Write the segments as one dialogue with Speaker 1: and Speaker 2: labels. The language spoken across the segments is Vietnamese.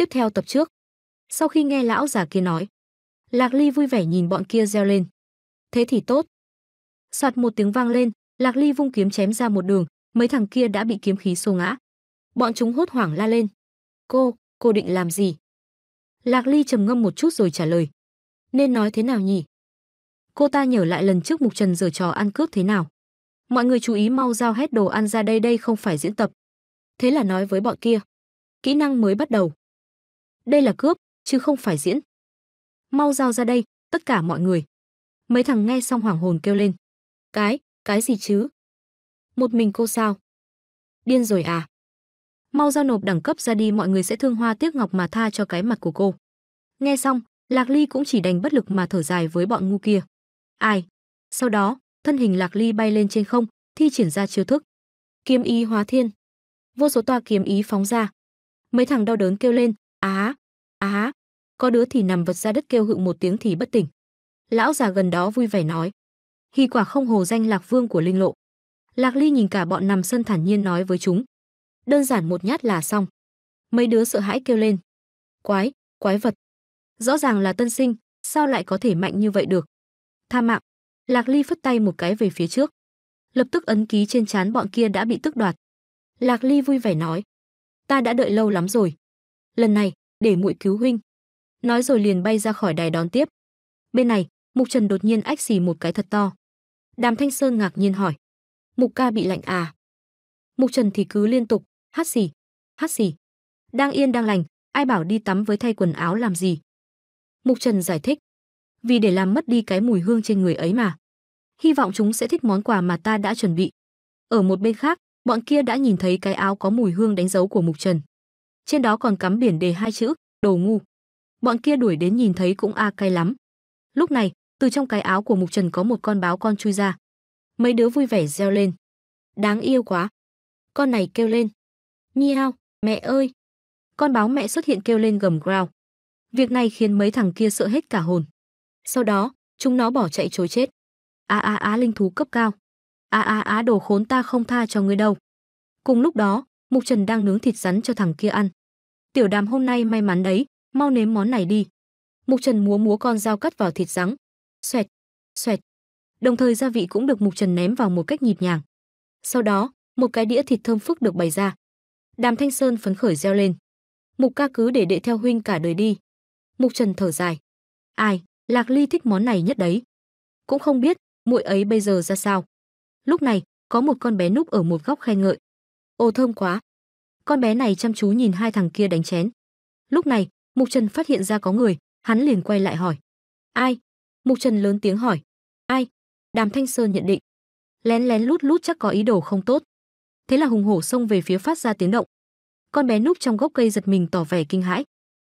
Speaker 1: Tiếp theo tập trước. Sau khi nghe lão già kia nói, Lạc Ly vui vẻ nhìn bọn kia reo lên. Thế thì tốt. Soạt một tiếng vang lên, Lạc Ly vung kiếm chém ra một đường, mấy thằng kia đã bị kiếm khí xô ngã. Bọn chúng hốt hoảng la lên. Cô, cô định làm gì? Lạc Ly trầm ngâm một chút rồi trả lời. Nên nói thế nào nhỉ? Cô ta nhớ lại lần trước Mục Trần giở trò ăn cướp thế nào. Mọi người chú ý mau giao hết đồ ăn ra đây đây không phải diễn tập. Thế là nói với bọn kia. Kỹ năng mới bắt đầu. Đây là cướp, chứ không phải diễn. Mau giao ra đây, tất cả mọi người. Mấy thằng nghe xong hoảng hồn kêu lên. Cái, cái gì chứ? Một mình cô sao? Điên rồi à? Mau giao nộp đẳng cấp ra đi mọi người sẽ thương hoa tiếc ngọc mà tha cho cái mặt của cô. Nghe xong, Lạc Ly cũng chỉ đành bất lực mà thở dài với bọn ngu kia. Ai? Sau đó, thân hình Lạc Ly bay lên trên không, thi triển ra chiêu thức. Kiếm ý hóa thiên. Vô số toa kiếm ý phóng ra. Mấy thằng đau đớn kêu lên, á, À á. Có đứa thì nằm vật ra đất kêu hự một tiếng thì bất tỉnh. Lão già gần đó vui vẻ nói. Hy quả không hồ danh Lạc Vương của Linh Lộ. Lạc Ly nhìn cả bọn nằm sân thản nhiên nói với chúng. Đơn giản một nhát là xong. Mấy đứa sợ hãi kêu lên. Quái, quái vật. Rõ ràng là tân sinh, sao lại có thể mạnh như vậy được? Tha mạng. Lạc Ly phất tay một cái về phía trước. Lập tức ấn ký trên trán bọn kia đã bị tức đoạt. Lạc Ly vui vẻ nói. Ta đã đợi lâu lắm rồi. Lần này, để muội cứu huynh. Nói rồi liền bay ra khỏi đài đón tiếp. Bên này, Mục Trần đột nhiên ách xì một cái thật to. Đàm Thanh Sơn ngạc nhiên hỏi. Mục ca bị lạnh à? Mục Trần thì cứ liên tục, hát xì, hát xì. Đang yên đang lành, ai bảo đi tắm với thay quần áo làm gì? Mục Trần giải thích. Vì để làm mất đi cái mùi hương trên người ấy mà. Hy vọng chúng sẽ thích món quà mà ta đã chuẩn bị. Ở một bên khác, bọn kia đã nhìn thấy cái áo có mùi hương đánh dấu của Mục Trần. Trên đó còn cắm biển đề hai chữ, đồ ngu. Bọn kia đuổi đến nhìn thấy cũng a cay lắm. Lúc này, từ trong cái áo của Mục Trần có một con báo con chui ra. Mấy đứa vui vẻ reo lên. Đáng yêu quá. Con này kêu lên. Miao, mẹ ơi. Con báo mẹ xuất hiện kêu lên gầm growl. Việc này khiến mấy thằng kia sợ hết cả hồn. Sau đó, chúng nó bỏ chạy trối chết. Á á á linh thú cấp cao. Á á á đồ khốn ta không tha cho ngươi đâu. Cùng lúc đó, Mục Trần đang nướng thịt rắn cho thằng kia ăn. Tiểu Đàm hôm nay may mắn đấy, mau nếm món này đi. Mục Trần múa múa con dao cắt vào thịt rắn. Xoẹt, xoẹt. Đồng thời gia vị cũng được Mục Trần ném vào một cách nhịp nhàng. Sau đó, một cái đĩa thịt thơm phức được bày ra. Đàm Thanh Sơn phấn khởi reo lên. Mục ca cứ để đệ theo huynh cả đời đi. Mục Trần thở dài. Ai, Lạc Ly thích món này nhất đấy. Cũng không biết, muội ấy bây giờ ra sao. Lúc này, có một con bé núp ở một góc khen ngợi. Ồ thơm quá. Con bé này chăm chú nhìn hai thằng kia đánh chén. Lúc này, Mục Trần phát hiện ra có người, hắn liền quay lại hỏi. Ai? Mục Trần lớn tiếng hỏi. Ai? Đàm Thanh Sơn nhận định. Lén lén lút lút chắc có ý đồ không tốt. Thế là hùng hổ xông về phía phát ra tiếng động. Con bé núp trong gốc cây giật mình tỏ vẻ kinh hãi.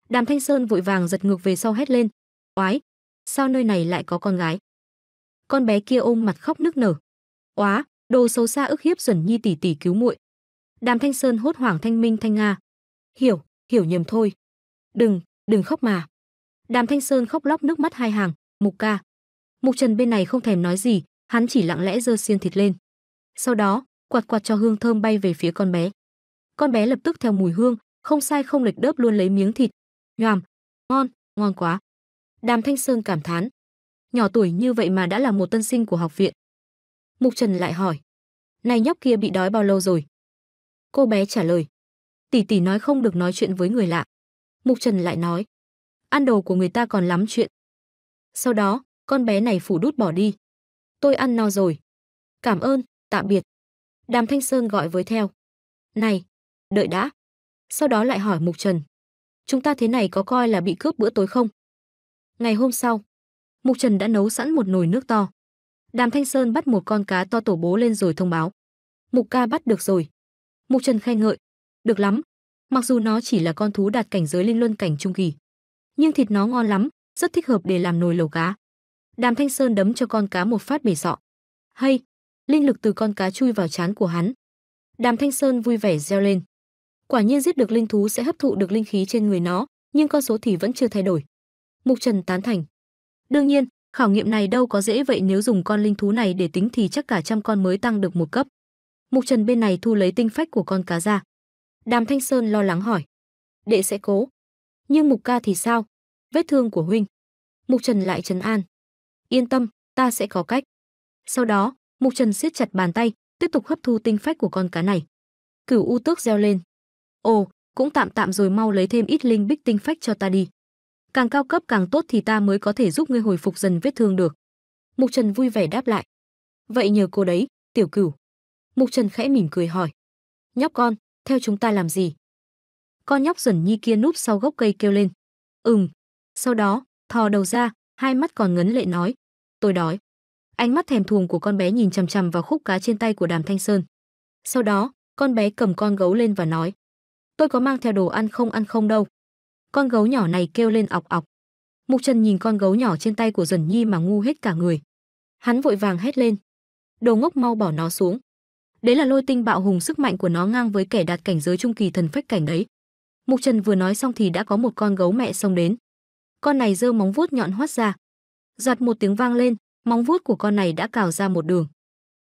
Speaker 1: Đàm Thanh Sơn vội vàng giật ngược về sau hét lên. Oái! Sao nơi này lại có con gái? Con bé kia ôm mặt khóc nức nở. Quá, Đồ xấu xa ức hiếp dần Nhi tỷ tỷ cứu muội. Đàm Thanh Sơn hốt hoảng thanh minh thanh nga. Hiểu, hiểu nhầm thôi. Đừng, đừng khóc mà. Đàm Thanh Sơn khóc lóc nước mắt hai hàng, Mục ca. Mục Trần bên này không thèm nói gì, hắn chỉ lặng lẽ giơ xiên thịt lên. Sau đó, quạt quạt cho hương thơm bay về phía con bé. Con bé lập tức theo mùi hương, không sai không lệch đớp luôn lấy miếng thịt. Nhoàm, ngon, ngon quá. Đàm Thanh Sơn cảm thán. Nhỏ tuổi như vậy mà đã là một tân sinh của học viện. Mục Trần lại hỏi. Này nhóc kia bị đói bao lâu rồi? Cô bé trả lời. Tỷ tỷ nói không được nói chuyện với người lạ. Mục Trần lại nói. Ăn đồ của người ta còn lắm chuyện. Sau đó, con bé này phủ đút bỏ đi. Tôi ăn no rồi. Cảm ơn, tạm biệt. Đàm Thanh Sơn gọi với theo. Này, đợi đã. Sau đó lại hỏi Mục Trần. Chúng ta thế này có coi là bị cướp bữa tối không? Ngày hôm sau, Mục Trần đã nấu sẵn một nồi nước to. Đàm Thanh Sơn bắt một con cá to tổ bố lên rồi thông báo. Mục ca bắt được rồi. Mục Trần khen ngợi. Được lắm. Mặc dù nó chỉ là con thú đạt cảnh giới linh luân cảnh trung kỳ, nhưng thịt nó ngon lắm, rất thích hợp để làm nồi lẩu cá. Đàm Thanh Sơn đấm cho con cá một phát bể sọ. Hay, linh lực từ con cá chui vào trán của hắn. Đàm Thanh Sơn vui vẻ reo lên. Quả nhiên giết được linh thú sẽ hấp thụ được linh khí trên người nó, nhưng con số thì vẫn chưa thay đổi. Mục Trần tán thành. Đương nhiên, khảo nghiệm này đâu có dễ vậy nếu dùng con linh thú này để tính thì chắc cả trăm con mới tăng được một cấp. Mục Trần bên này thu lấy tinh phách của con cá ra. Đàm Thanh Sơn lo lắng hỏi. Đệ sẽ cố. Nhưng Mục ca thì sao? Vết thương của huynh. Mục Trần lại trấn an. Yên tâm, ta sẽ có cách. Sau đó, Mục Trần siết chặt bàn tay, tiếp tục hấp thu tinh phách của con cá này. Cửu U Tước reo lên. Ồ, cũng tạm tạm rồi mau lấy thêm ít linh bích tinh phách cho ta đi. Càng cao cấp càng tốt thì ta mới có thể giúp ngươi hồi phục dần vết thương được. Mục Trần vui vẻ đáp lại. Vậy nhờ cô đấy, tiểu cửu. Mục Trần khẽ mỉm cười hỏi. Nhóc con, theo chúng ta làm gì? Con nhóc dần nhi kia núp sau gốc cây kêu lên. Ừm. Sau đó, thò đầu ra, hai mắt còn ngấn lệ nói. Tôi đói. Ánh mắt thèm thuồng của con bé nhìn chằm chằm vào khúc cá trên tay của Đàm Thanh Sơn. Sau đó, con bé cầm con gấu lên và nói: "Tôi có mang theo đồ ăn không ăn không đâu." Con gấu nhỏ này kêu lên ọc ọc. Mục Trần nhìn con gấu nhỏ trên tay của Dần Nhi mà ngu hết cả người. Hắn vội vàng hét lên: "Đồ ngốc mau bỏ nó xuống." Đấy là lôi tinh bạo hùng sức mạnh của nó ngang với kẻ đạt cảnh giới trung kỳ thần phách cảnh đấy. Mục Trần vừa nói xong thì đã có một con gấu mẹ xông đến. Con này giơ móng vuốt nhọn hoắt ra. giặt một tiếng vang lên, móng vuốt của con này đã cào ra một đường.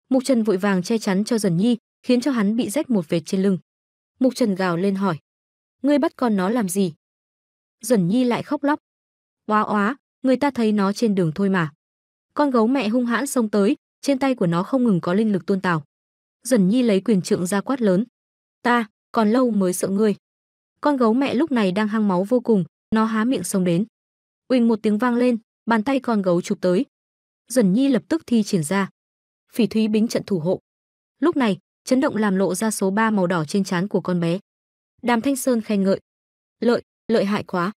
Speaker 1: Mục Trần vội vàng che chắn cho Dần Nhi, khiến cho hắn bị rách một vệt trên lưng. Mục Trần gào lên hỏi: "Ngươi bắt con nó làm gì?" Dần Nhi lại khóc lóc: "Oá oá, người ta thấy nó trên đường thôi mà." Con gấu mẹ hung hãn xông tới, trên tay của nó không ngừng có linh lực tuôn tào. Dần Nhi lấy quyền trượng ra quát lớn: "Ta, còn lâu mới sợ ngươi." Con gấu mẹ lúc này đang hăng máu vô cùng, nó há miệng xông đến. Uỳnh một tiếng vang lên, bàn tay con gấu chụp tới. Dần Nhi lập tức thi triển ra. Phỉ Thúy bính trận thủ hộ. Lúc này, chấn động làm lộ ra số 3 màu đỏ trên trán của con bé. Đàm Thanh Sơn khen ngợi. Lợi, lợi hại quá.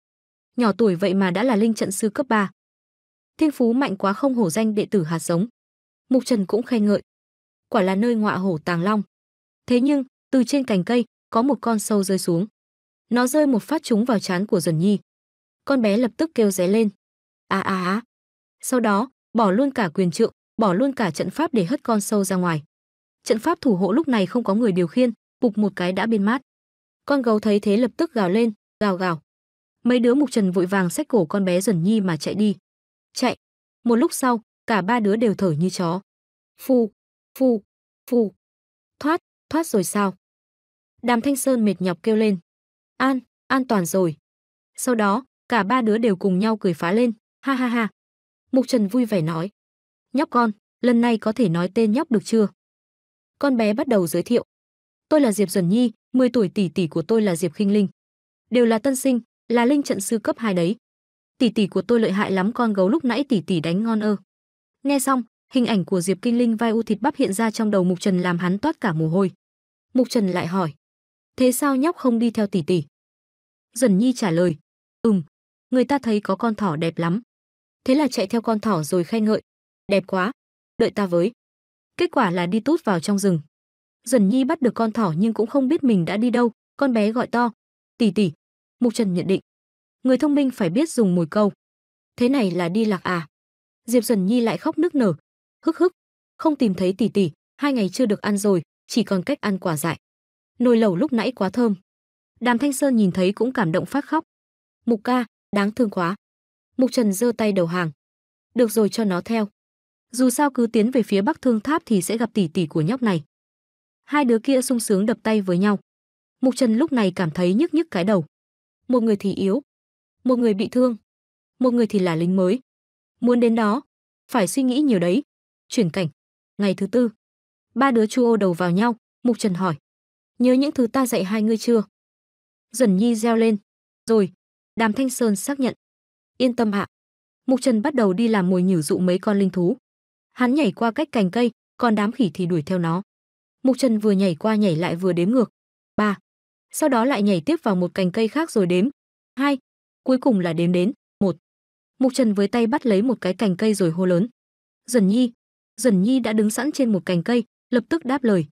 Speaker 1: Nhỏ tuổi vậy mà đã là linh trận sư cấp 3. Thiên phú mạnh quá không hổ danh đệ tử hạt giống. Mục Trần cũng khen ngợi. Quả là nơi ngọa hổ tàng long. Thế nhưng, từ trên cành cây, có một con sâu rơi xuống. Nó rơi một phát trúng vào trán của Dần Nhi. Con bé lập tức kêu ré lên. A a a. Sau đó, bỏ luôn cả quyền trượng, bỏ luôn cả trận pháp để hất con sâu ra ngoài. Trận pháp thủ hộ lúc này không có người điều khiên, bục một cái đã bên mát. Con gấu thấy thế lập tức gào lên, gào gào. Mấy đứa mục trần vội vàng xách cổ con bé Dần Nhi mà chạy đi. Chạy. Một lúc sau, cả ba đứa đều thở như chó. Phu, phù phù Thoát, thoát rồi sao? Đàm Thanh Sơn mệt nhọc kêu lên. An, an toàn rồi. Sau đó, cả ba đứa đều cùng nhau cười phá lên, ha ha ha. Mục Trần vui vẻ nói, nhóc con, lần này có thể nói tên nhóc được chưa? Con bé bắt đầu giới thiệu. Tôi là Diệp Duẩn Nhi, 10 tuổi tỷ tỷ của tôi là Diệp Khinh Linh. Đều là tân sinh, là linh trận sư cấp 2 đấy. Tỷ tỷ của tôi lợi hại lắm con gấu lúc nãy tỷ tỷ đánh ngon ơ. Nghe xong, hình ảnh của Diệp Kinh Linh vai u thịt bắp hiện ra trong đầu Mục Trần làm hắn toát cả mồ hôi. Mục Trần lại hỏi, thế sao nhóc không đi theo tỷ tỷ? Dần Nhi trả lời, ừm, người ta thấy có con thỏ đẹp lắm. Thế là chạy theo con thỏ rồi khen ngợi, đẹp quá, đợi ta với. Kết quả là đi tút vào trong rừng. Dần Nhi bắt được con thỏ nhưng cũng không biết mình đã đi đâu, con bé gọi to, tỷ tỷ. Mục Trần nhận định, người thông minh phải biết dùng mồi câu. Thế này là đi lạc à? Diệp Dần Nhi lại khóc nức nở, hức hức, không tìm thấy tỷ tỷ, hai ngày chưa được ăn rồi, chỉ còn cách ăn quả dại. Nồi lẩu lúc nãy quá thơm. Đàm Thanh Sơn nhìn thấy cũng cảm động phát khóc. Mục ca, đáng thương quá. Mục Trần giơ tay đầu hàng. Được rồi cho nó theo. Dù sao cứ tiến về phía Bắc Thương Tháp thì sẽ gặp tỷ tỷ của nhóc này. Hai đứa kia sung sướng đập tay với nhau. Mục Trần lúc này cảm thấy nhức nhức cái đầu. Một người thì yếu, một người bị thương, một người thì là lính mới. Muốn đến đó, phải suy nghĩ nhiều đấy. Chuyển cảnh. Ngày thứ tư, ba đứa chu ô đầu vào nhau, Mục Trần hỏi: "Nhớ những thứ ta dạy hai ngươi chưa?" Dần Nhi reo lên. "Rồi." Đàm Thanh Sơn xác nhận. "Yên tâm ạ." Mục Trần bắt đầu đi làm mồi nhử dụ mấy con linh thú. Hắn nhảy qua cách cành cây, còn đám khỉ thì đuổi theo nó. Mục Trần vừa nhảy qua nhảy lại vừa đếm ngược. ba, Sau đó lại nhảy tiếp vào một cành cây khác rồi đếm. hai, Cuối cùng là đếm đến. một. Mục Trần với tay bắt lấy một cái cành cây rồi hô lớn. Dần Nhi. Dần Nhi đã đứng sẵn trên một cành cây, lập tức đáp lời.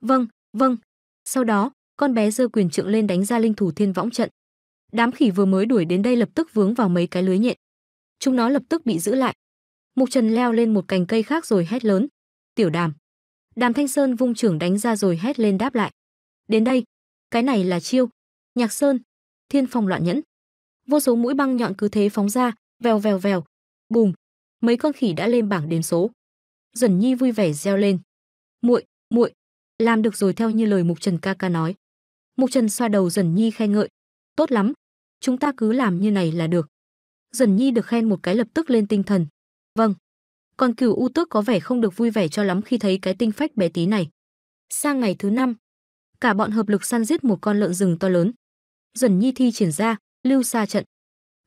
Speaker 1: Vâng, vâng. Sau đó, con bé giơ quyền trượng lên đánh ra linh thủ thiên võng trận. Đám khỉ vừa mới đuổi đến đây lập tức vướng vào mấy cái lưới nhện. Chúng nó lập tức bị giữ lại. Mục Trần leo lên một cành cây khác rồi hét lớn. Tiểu đàm. Đàm Thanh Sơn vung trưởng đánh ra rồi hét lên đáp lại. Đến đây. Cái này là chiêu. Nhạc Sơn. Thiên phong loạn nhẫn. Vô số mũi băng nhọn cứ thế phóng ra, vèo vèo vèo. Bùm. Mấy con khỉ đã lên bảng đếm số. Dần Nhi vui vẻ reo lên. Muội, muội, làm được rồi theo như lời Mục Trần ca ca nói. Mục Trần xoa đầu Dần Nhi khen ngợi. Tốt lắm. chúng ta cứ làm như này là được. Dần Nhi được khen một cái lập tức lên tinh thần. Vâng. Còn cửu u tước có vẻ không được vui vẻ cho lắm khi thấy cái tinh phách bé tí này. Sang ngày thứ năm, cả bọn hợp lực săn giết một con lợn rừng to lớn. Dần Nhi thi triển ra, lưu xa trận.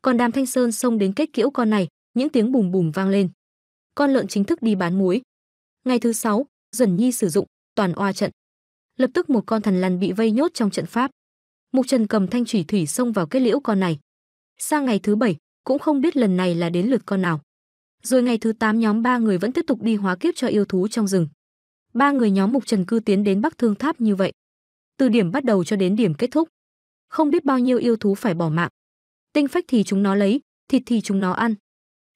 Speaker 1: Còn Đàm Thanh Sơn xông đến kết kiễu con này, những tiếng bùm bùm vang lên. Con lợn chính thức đi bán muối. Ngày thứ sáu, Dần Nhi sử dụng toàn oa trận. Lập tức một con thần lằn bị vây nhốt trong trận pháp. Mục Trần cầm thanh thủy thủy xông vào kết liễu con này. Sang ngày thứ bảy, cũng không biết lần này là đến lượt con nào. Rồi ngày thứ 8 nhóm ba người vẫn tiếp tục đi hóa kiếp cho yêu thú trong rừng. Ba người nhóm Mục Trần cư tiến đến Bắc Thương Tháp như vậy. Từ điểm bắt đầu cho đến điểm kết thúc. Không biết bao nhiêu yêu thú phải bỏ mạng. Tinh phách thì chúng nó lấy, thịt thì chúng nó ăn.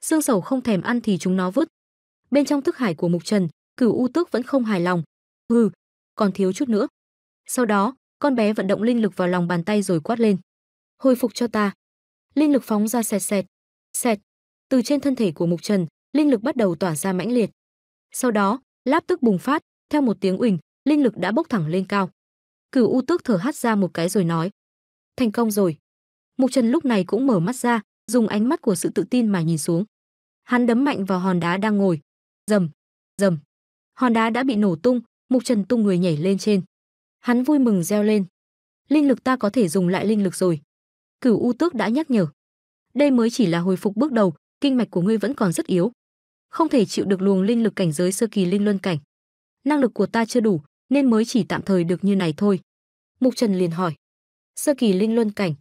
Speaker 1: Xương sầu không thèm ăn thì chúng nó vứt. Bên trong thức hải của Mục Trần, Cửu U Tước vẫn không hài lòng. Hừ, còn thiếu chút nữa. Sau đó, con bé vận động linh lực vào lòng bàn tay rồi quát lên. Hồi phục cho ta. Linh lực phóng ra sẹt sẹt. Sẹt. Từ trên thân thể của Mục Trần, linh lực bắt đầu tỏa ra mãnh liệt. Sau đó, láp tức bùng phát, theo một tiếng uỳnh, linh lực đã bốc thẳng lên cao. Cửu U Tước thở hắt ra một cái rồi nói: "Thành công rồi." Mục Trần lúc này cũng mở mắt ra, dùng ánh mắt của sự tự tin mà nhìn xuống. Hắn đấm mạnh vào hòn đá đang ngồi. Rầm, rầm. Hòn đá đã bị nổ tung, Mục Trần tung người nhảy lên trên. Hắn vui mừng reo lên. Linh lực ta có thể dùng lại linh lực rồi. Cửu U Tước đã nhắc nhở. Đây mới chỉ là hồi phục bước đầu, kinh mạch của ngươi vẫn còn rất yếu. Không thể chịu được luồng linh lực cảnh giới sơ kỳ linh luân cảnh. Năng lực của ta chưa đủ, nên mới chỉ tạm thời được như này thôi. Mục Trần liền hỏi. Sơ kỳ linh luân cảnh.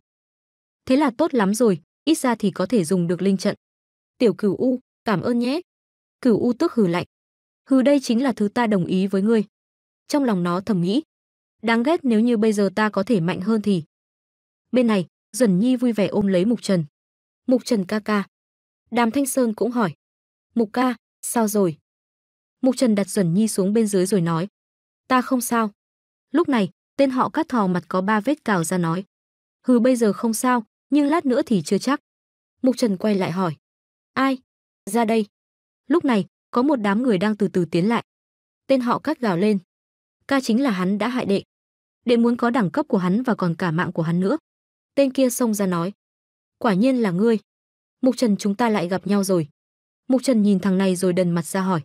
Speaker 1: Thế là tốt lắm rồi, ít ra thì có thể dùng được linh trận. Tiểu Cửu U, cảm ơn nhé. Cửu U Tước hừ lạnh. Hừ đây chính là thứ ta đồng ý với ngươi. Trong lòng nó thầm nghĩ, đáng ghét nếu như bây giờ ta có thể mạnh hơn thì. Bên này, Duẩn Nhi vui vẻ ôm lấy Mục Trần. Mục Trần ca ca. Đàm Thanh Sơn cũng hỏi. Mục ca, sao rồi? Mục Trần đặt Duẩn Nhi xuống bên dưới rồi nói. Ta không sao. Lúc này, tên họ cắt thò mặt có ba vết cào ra nói. Hừ bây giờ không sao, nhưng lát nữa thì chưa chắc. Mục Trần quay lại hỏi. Ai? Ra đây. Lúc này, có một đám người đang từ từ tiến lại. Tên họ cắt gào lên. Ca chính là hắn đã hại đệ. Đệ muốn có đẳng cấp của hắn và còn cả mạng của hắn nữa. Tên kia xông ra nói. Quả nhiên là ngươi. Mục Trần chúng ta lại gặp nhau rồi. Mục Trần nhìn thằng này rồi đần mặt ra hỏi.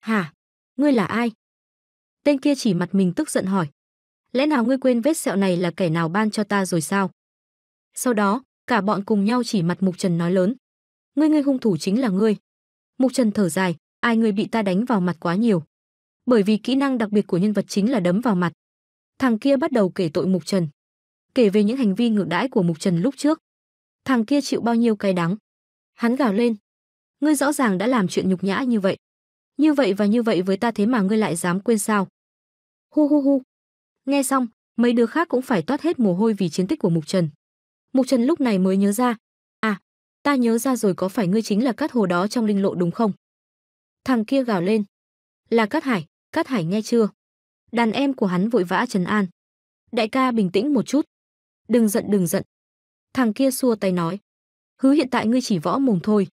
Speaker 1: Hả? Ngươi là ai? Tên kia chỉ mặt mình tức giận hỏi. Lẽ nào ngươi quên vết sẹo này là kẻ nào ban cho ta rồi sao? Sau đó, cả bọn cùng nhau chỉ mặt Mục Trần nói lớn. Ngươi ngươi hung thủ chính là ngươi. Mục Trần thở dài, ai ngươi bị ta đánh vào mặt quá nhiều. Bởi vì kỹ năng đặc biệt của nhân vật chính là đấm vào mặt. Thằng kia bắt đầu kể tội Mục Trần. Kể về những hành vi ngược đãi của Mục Trần lúc trước. Thằng kia chịu bao nhiêu cay đắng. Hắn gào lên. Ngươi rõ ràng đã làm chuyện nhục nhã như vậy. Như vậy và như vậy với ta thế mà ngươi lại dám quên sao? Hu hu hu. Nghe xong, mấy đứa khác cũng phải toát hết mồ hôi vì chiến tích của Mục Trần. Mục Trần lúc này mới nhớ ra, à, ta nhớ ra rồi có phải ngươi chính là Cát Hồ đó trong linh lộ đúng không? Thằng kia gào lên, là Cát Hải, Cát Hải nghe chưa? Đàn em của hắn vội vã trấn an. Đại ca bình tĩnh một chút. Đừng giận đừng giận. Thằng kia xua tay nói. Hứ hiện tại ngươi chỉ võ mồm thôi.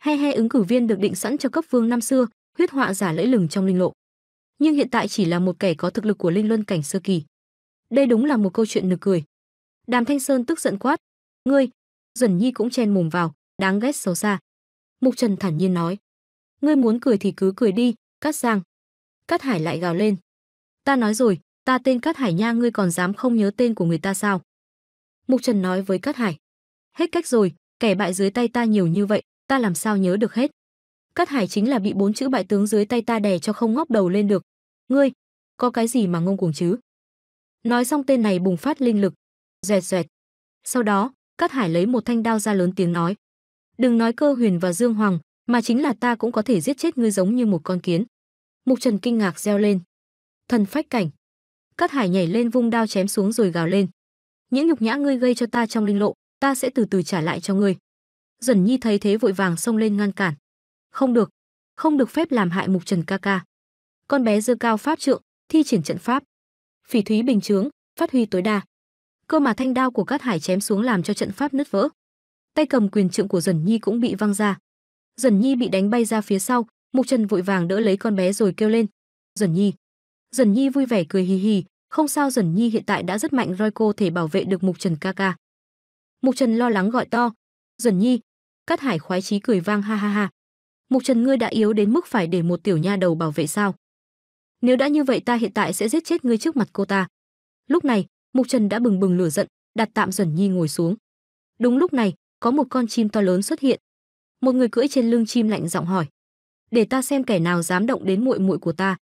Speaker 1: He he ứng cử viên được định sẵn cho cấp vương năm xưa, huyết họa giả lẫy lừng trong linh lộ. Nhưng hiện tại chỉ là một kẻ có thực lực của linh luân cảnh sơ kỳ. Đây đúng là một câu chuyện nực cười. Đàm Thanh Sơn tức giận quát. Ngươi, dần Nhi cũng chen mồm vào, đáng ghét xấu xa. Mục Trần thản nhiên nói. Ngươi muốn cười thì cứ cười đi, Cát Giang. Cát Hải lại gào lên. Ta nói rồi, ta tên Cát Hải nha ngươi còn dám không nhớ tên của người ta sao? Mục Trần nói với Cát Hải. Hết cách rồi, kẻ bại dưới tay ta nhiều như vậy, ta làm sao nhớ được hết. Cát Hải chính là bị bốn chữ bại tướng dưới tay ta đè cho không ngóc đầu lên được. Ngươi, có cái gì mà ngông cuồng chứ? Nói xong tên này bùng phát linh lực. Xoẹt xoẹt. Sau đó, Cát Hải lấy một thanh đao ra lớn tiếng nói. Đừng nói cơ huyền và Dương Hoàng, mà chính là ta cũng có thể giết chết ngươi giống như một con kiến. Mục Trần kinh ngạc reo lên. Thần phách cảnh. Cát Hải nhảy lên vung đao chém xuống rồi gào lên. Những nhục nhã ngươi gây cho ta trong linh lộ, ta sẽ từ từ trả lại cho ngươi. Dần Nhi thấy thế vội vàng xông lên ngăn cản. Không được, không được phép làm hại Mục Trần ca ca. Con bé giơ cao pháp trượng, thi triển trận pháp. Phỉ thúy bình chướng, phát huy tối đa. Cơ mà thanh đao của Cát Hải chém xuống làm cho trận pháp nứt vỡ. Tay cầm quyền trượng của Dần Nhi cũng bị văng ra. Dần Nhi bị đánh bay ra phía sau, Mục Trần vội vàng đỡ lấy con bé rồi kêu lên, Dần Nhi." Dần Nhi vui vẻ cười hì hì, không sao Dần Nhi hiện tại đã rất mạnh roi cô thể bảo vệ được Mục Trần ca ca. Mục Trần lo lắng gọi to, Dần Nhi!" Cát Hải khoái chí cười vang ha ha ha. "Mục Trần ngươi đã yếu đến mức phải để một tiểu nha đầu bảo vệ sao? Nếu đã như vậy ta hiện tại sẽ giết chết ngươi trước mặt cô ta." Lúc này, Mục Trần đã bừng bừng lửa giận, đặt tạm Duẩn Nhi ngồi xuống. Đúng lúc này, có một con chim to lớn xuất hiện. Một người cưỡi trên lưng chim lạnh giọng hỏi: "Để ta xem kẻ nào dám động đến muội muội của ta."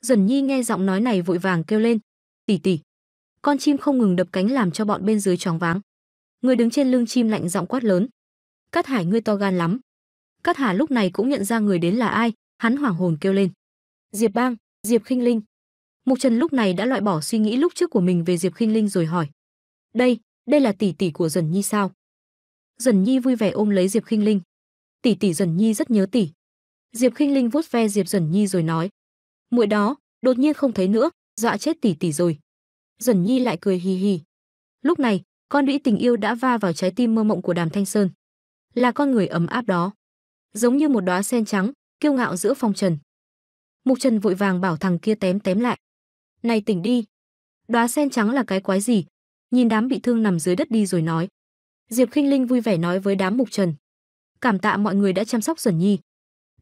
Speaker 1: Duẩn Nhi nghe giọng nói này vội vàng kêu lên: "Tỷ tỷ!" Con chim không ngừng đập cánh làm cho bọn bên dưới choáng váng. Người đứng trên lưng chim lạnh giọng quát lớn: "Cát Hải ngươi to gan lắm!" Cát Hà lúc này cũng nhận ra người đến là ai, hắn hoảng hồn kêu lên: "Diệp Bang, Diệp Khinh Linh!" Mục Trần lúc này đã loại bỏ suy nghĩ lúc trước của mình về Diệp Khinh Linh rồi hỏi: "Đây, đây là tỷ tỷ của Dần Nhi sao?" Dần Nhi vui vẻ ôm lấy Diệp Khinh Linh. "Tỷ tỷ Dần Nhi rất nhớ tỷ." Diệp Khinh Linh vuốt ve Diệp Dần Nhi rồi nói: "Muội đó, đột nhiên không thấy nữa, dọa chết tỷ tỷ rồi." Dần Nhi lại cười hì hì. Lúc này, con đũi tình yêu đã va vào trái tim mơ mộng của Đàm Thanh Sơn. Là con người ấm áp đó, giống như một đóa sen trắng, kiêu ngạo giữa phong trần. Mục Trần vội vàng bảo thằng kia tém tém lại. "Này tỉnh đi, đóa sen trắng là cái quái gì?" Nhìn đám bị thương nằm dưới đất đi rồi nói. Diệp Khinh Linh vui vẻ nói với đám Mục Trần. Cảm tạ mọi người đã chăm sóc Duẩn Nhi.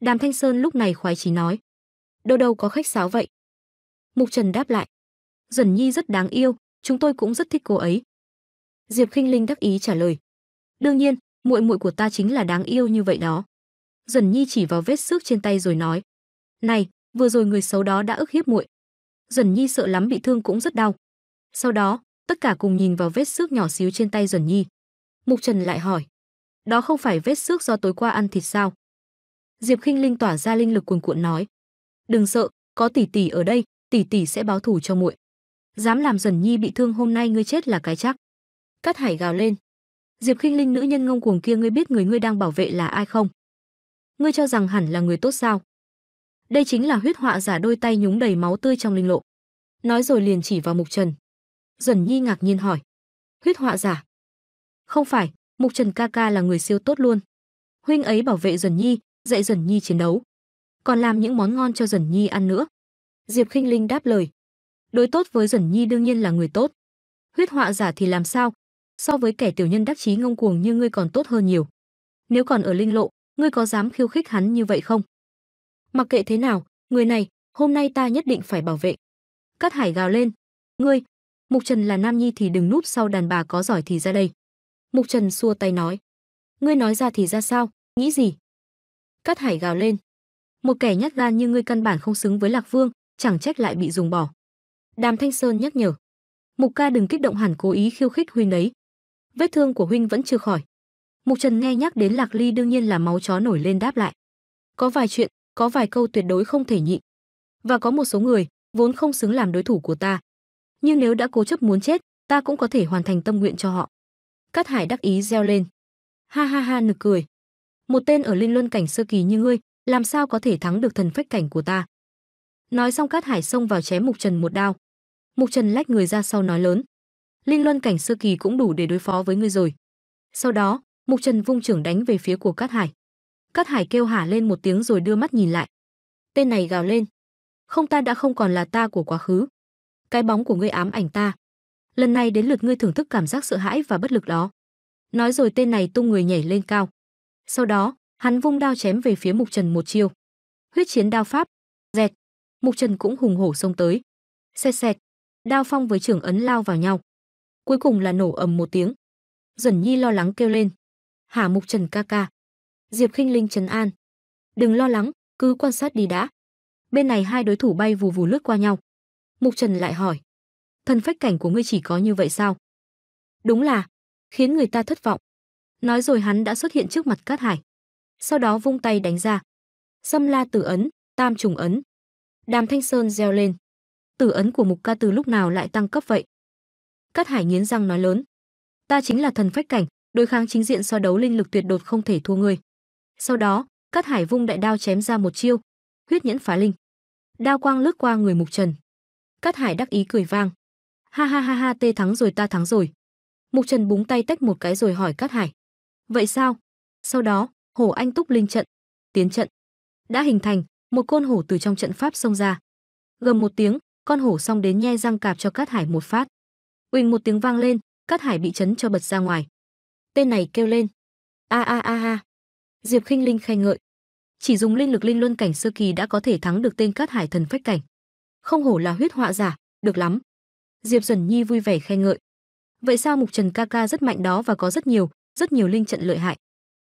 Speaker 1: Đàm Thanh Sơn lúc này khoái chí nói. Đâu đâu có khách sáo vậy. Mục Trần đáp lại. Duẩn Nhi rất đáng yêu, chúng tôi cũng rất thích cô ấy. Diệp Khinh Linh đắc ý trả lời. Đương nhiên, muội muội của ta chính là đáng yêu như vậy đó. Duẩn Nhi chỉ vào vết xước trên tay rồi nói. Này, vừa rồi người xấu đó đã ức hiếp muội. Duẩn Nhi sợ lắm bị thương cũng rất đau. Sau đó, tất cả cùng nhìn vào vết xước nhỏ xíu trên tay Duẩn Nhi. Mục Trần lại hỏi. Đó không phải vết xước do tối qua ăn thịt sao? Diệp Khinh Linh tỏa ra linh lực cuồn cuộn nói. Đừng sợ, có tỷ tỷ ở đây, tỷ tỷ sẽ báo thù cho muội. Dám làm Duẩn Nhi bị thương hôm nay ngươi chết là cái chắc. Cát Hải gào lên. Diệp Khinh Linh nữ nhân ngông cuồng kia ngươi biết người ngươi đang bảo vệ là ai không? Ngươi cho rằng hẳn là người tốt sao? Đây chính là huyết họa giả đôi tay nhúng đầy máu tươi trong linh lộ. Nói rồi liền chỉ vào Mục Trần. Duẩn Nhi ngạc nhiên hỏi. Huyết họa giả? Không phải, Mục Trần ca ca là người siêu tốt luôn. Huynh ấy bảo vệ Duẩn Nhi, dạy Duẩn Nhi chiến đấu, còn làm những món ngon cho Duẩn Nhi ăn nữa. Diệp Khinh Linh đáp lời. Đối tốt với Duẩn Nhi đương nhiên là người tốt. Huyết họa giả thì làm sao? So với kẻ tiểu nhân đắc chí ngông cuồng như ngươi còn tốt hơn nhiều. Nếu còn ở linh lộ, ngươi có dám khiêu khích hắn như vậy không? Mặc kệ thế nào, người này, hôm nay ta nhất định phải bảo vệ. Cát Hải gào lên, "Ngươi, Mục Trần là nam nhi thì đừng núp sau đàn bà có giỏi thì ra đây." Mục Trần xua tay nói, "Ngươi nói ra thì ra sao, nghĩ gì?" Cát Hải gào lên, "Một kẻ nhát gan như ngươi căn bản không xứng với Lạc Vương, chẳng trách lại bị dùng bỏ." Đàm Thanh Sơn nhắc nhở, "Mục ca đừng kích động hẳn cố ý khiêu khích huynh ấy, Vết thương của huynh vẫn chưa khỏi." Mục Trần nghe nhắc đến Lạc Ly đương nhiên là máu chó nổi lên đáp lại. Có vài chuyện, có vài câu tuyệt đối không thể nhịn. Và có một số người vốn không xứng làm đối thủ của ta, nhưng nếu đã cố chấp muốn chết, ta cũng có thể hoàn thành tâm nguyện cho họ. Cát Hải đắc ý reo lên. Ha ha ha nực cười. Một tên ở linh luân cảnh sơ kỳ như ngươi, làm sao có thể thắng được thần phách cảnh của ta? Nói xong Cát Hải xông vào chém Mục Trần một đao. Mục Trần lách người ra sau nói lớn. Linh luân cảnh sơ kỳ cũng đủ để đối phó với ngươi rồi. Sau đó, Mục Trần vung trưởng đánh về phía của Cát Hải. Cát Hải kêu hả lên một tiếng rồi đưa mắt nhìn lại. Tên này gào lên. Không ta đã không còn là ta của quá khứ. Cái bóng của ngươi ám ảnh ta. Lần này đến lượt ngươi thưởng thức cảm giác sợ hãi và bất lực đó. Nói rồi tên này tung người nhảy lên cao. Sau đó, hắn vung đao chém về phía Mục Trần một chiêu. Huyết chiến đao pháp, dẹt. Mục Trần cũng hùng hổ xông tới. Xẹt xẹt, đao phong với trưởng ấn lao vào nhau. Cuối cùng là nổ ầm một tiếng. Dần Nhi lo lắng kêu lên. Hả Mục Trần ca ca. Diệp Khinh Linh trấn an. Đừng lo lắng, cứ quan sát đi đã. Bên này hai đối thủ bay vù vù lướt qua nhau. Mục Trần lại hỏi. Thần phách cảnh của ngươi chỉ có như vậy sao? Đúng là, khiến người ta thất vọng. Nói rồi hắn đã xuất hiện trước mặt Cát Hải. Sau đó vung tay đánh ra. Xâm la tử ấn, tam trùng ấn. Đàm Thanh Sơn reo lên. Tử ấn của Mục ca từ lúc nào lại tăng cấp vậy? Cát Hải nghiến răng nói lớn. Ta chính là thần phách cảnh, đối kháng chính diện so đấu linh lực tuyệt đột không thể thua ngươi. Sau đó, Cát Hải vung đại đao chém ra một chiêu, huyết nhẫn phá linh. Đao quang lướt qua người Mục Trần. Cát Hải đắc ý cười vang. Ha ha ha ha tê thắng rồi ta thắng rồi. Mục Trần búng tay tách một cái rồi hỏi Cát Hải. Vậy sao? Sau đó, hổ anh túc linh trận, tiến trận. Đã hình thành, một con hổ từ trong trận pháp xông ra. Gầm một tiếng, con hổ xong đến nhe răng cạp cho Cát Hải một phát. Uỳnh một tiếng vang lên, Cát Hải bị chấn cho bật ra ngoài. Tên này kêu lên. A a a a. Diệp Khinh Linh khen ngợi. Chỉ dùng linh lực linh luân cảnh sơ kỳ đã có thể thắng được tên Cát Hải thần phách cảnh. Không hổ là huyết họa giả, được lắm. Diệp Duẩn Nhi vui vẻ khen ngợi. Vậy sao Mục Trần ca ca rất mạnh đó và có rất nhiều, rất nhiều linh trận lợi hại.